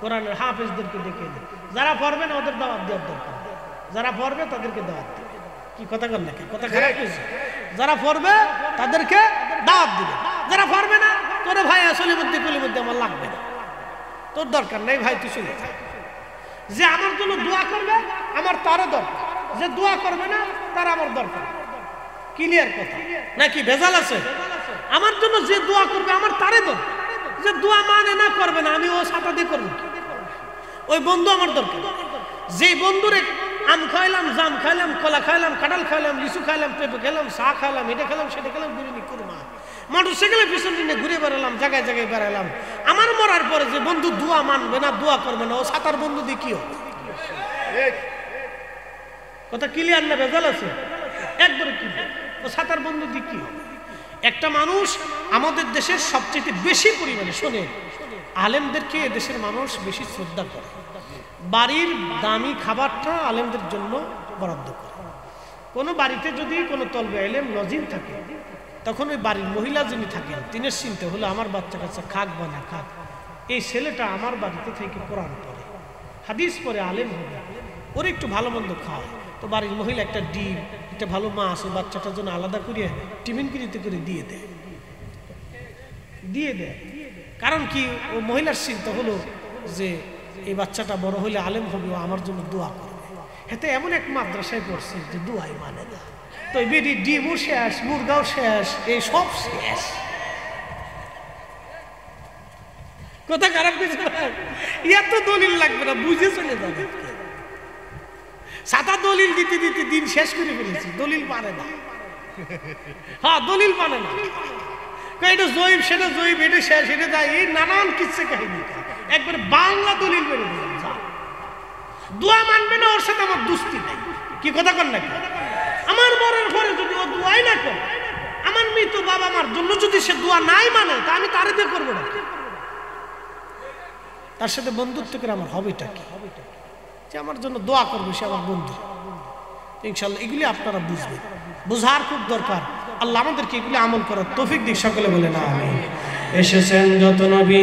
কোরআনের হাফেজদেরকে ডেকে দেন। যারা পড়বে না, ওদের দাওয়াত দেওয়ার দরকার যারা পড়বে, তাদেরকে দাওয়াত দেবে কি কথা কর নাকি কথা খারাপ হয়েছে যারা পড়বে, তাদেরকে দাওয়াত দিবে যারা পড়বে না, তোর ভাই আসলে মধ্যে কলির মধ্যে আমার লাগবে না। তোর দরকার নেই ভাই, তুই যা। যে আমার জন্য দোয়া করবে, আমার তারও দরকার। যে দোয়া করবে না, তার আমার দরকার। ক্লিয়ার কথা? নাকি ভেজাল আছে? আমার জন্য যে দোয়া করবে, আমার তারে দরকার যে দোয়া মানে না করবে না, আমি ও সাথে দিয়ে করব। ওই বন্ধু আমার দরকার। যে বন্ধুরে আম খাইলাম, জাম খাইলাম, কলা খাইলাম, কাঁঠাল খাইলাম, লিচু খাইলাম, পেঁপে খেলাম, চা খাইলাম, এটা খেলাম, সেটা খেলাম, বিরিয়ানি কুরমা। মোটর সাইকেলে পিছন দিনে ঘুরে বেড়ালাম, জায়গায় জায়গায় বেড়ালাম। আমার মরার পরে যে বন্ধু দোয়া মানবে না, দোয়া করবে না, ও সাঁতার বন্ধু দিয়ে কি কথা ক্লিয়ার না, ভেজাল আছে? একবারে ক্লিয়ার ও সাঁতার বন্ধু দিয়ে কি হবে? একটা মানুষ আমাদের দেশের সবচেয়ে বেশি পরিমাণে শোনে। আলেমদেরকে দেশের মানুষ বেশি শ্রদ্ধা করে। বাড়ির দামি খাবারটা আলেমদের জন্য বরাদ্দ করে। কোনো বাড়িতে যদি কোনো তলবে আইলেম লজিং থাকে, তখন ওই বাড়ির মহিলা যিনি থাকেন, তিনের চিন্তা হলো, আমার বাচ্চা কাচ্চা খাক বা না খাক, এই ছেলেটা আমার বাড়িতে থেকে কোরআন পড়ে, হাদিস পরে আলেম হবে, ওর একটু ভালো মন্দ খাওয়ায় তো বাড়ির মহিলা একটা ডিম একটা ভালো মাছ ওই বাচ্চাটার জন্য আলাদা করে টিফিন কিনিতে করে দিয়ে দেয়। দিয়ে দেয়। কারণ কি, ও মহিলার চিন্তা হলো যে এই বাচ্চাটা বড় হলে আলেম হবে আমার জন্য দোয়া করবে। হেতে এমন এক মাদ্রাসায় পড়ছে যে দোয়াই মানে না। তো বেরি ডিমও শেষ, মুরগাও শেষ, এই সব শেষ। কথা খারাপ কিছু। এত দলিল লাগবে না, বুঝে চলে যাবে। সাদা দলিল দিতে দিতে দিন শেষ করে ফেলেছি। দলিল মানে না। হ্যাঁ দলিল মানে না। এটা জয়ীব, সেটা জয়ীব, এটা শেষ, এটা যায় এই নানান কিচ্ছে কাহিনী। একবারে বাংলা দলিল বেড়ে দিলাম দোয়া মানবে না, ওর সাথে আমার দুস্তি নাই। কি কথা কর নাকি? আমার মরার পরে যদি ও দোয়াই না করে, আমার মৃত বাবা আমার জন্য যদি সে দোয়া নাই মানে তা আমি তারে দিয়ে করব না তার সাথে বন্ধুত্ব করে আমার হবেটা কি? যে আমার জন্য দোয়া করবে সে আমার বন্ধু। ইনশাল্লাহ এগুলি আপনারা বুঝবেন। বোঝার খুব দরকার। আল্লাহ আমাদেরকে এগুলি আমল করার তৌফিক দিক, সকলে বলে না আমি এসেছেন যত নবী।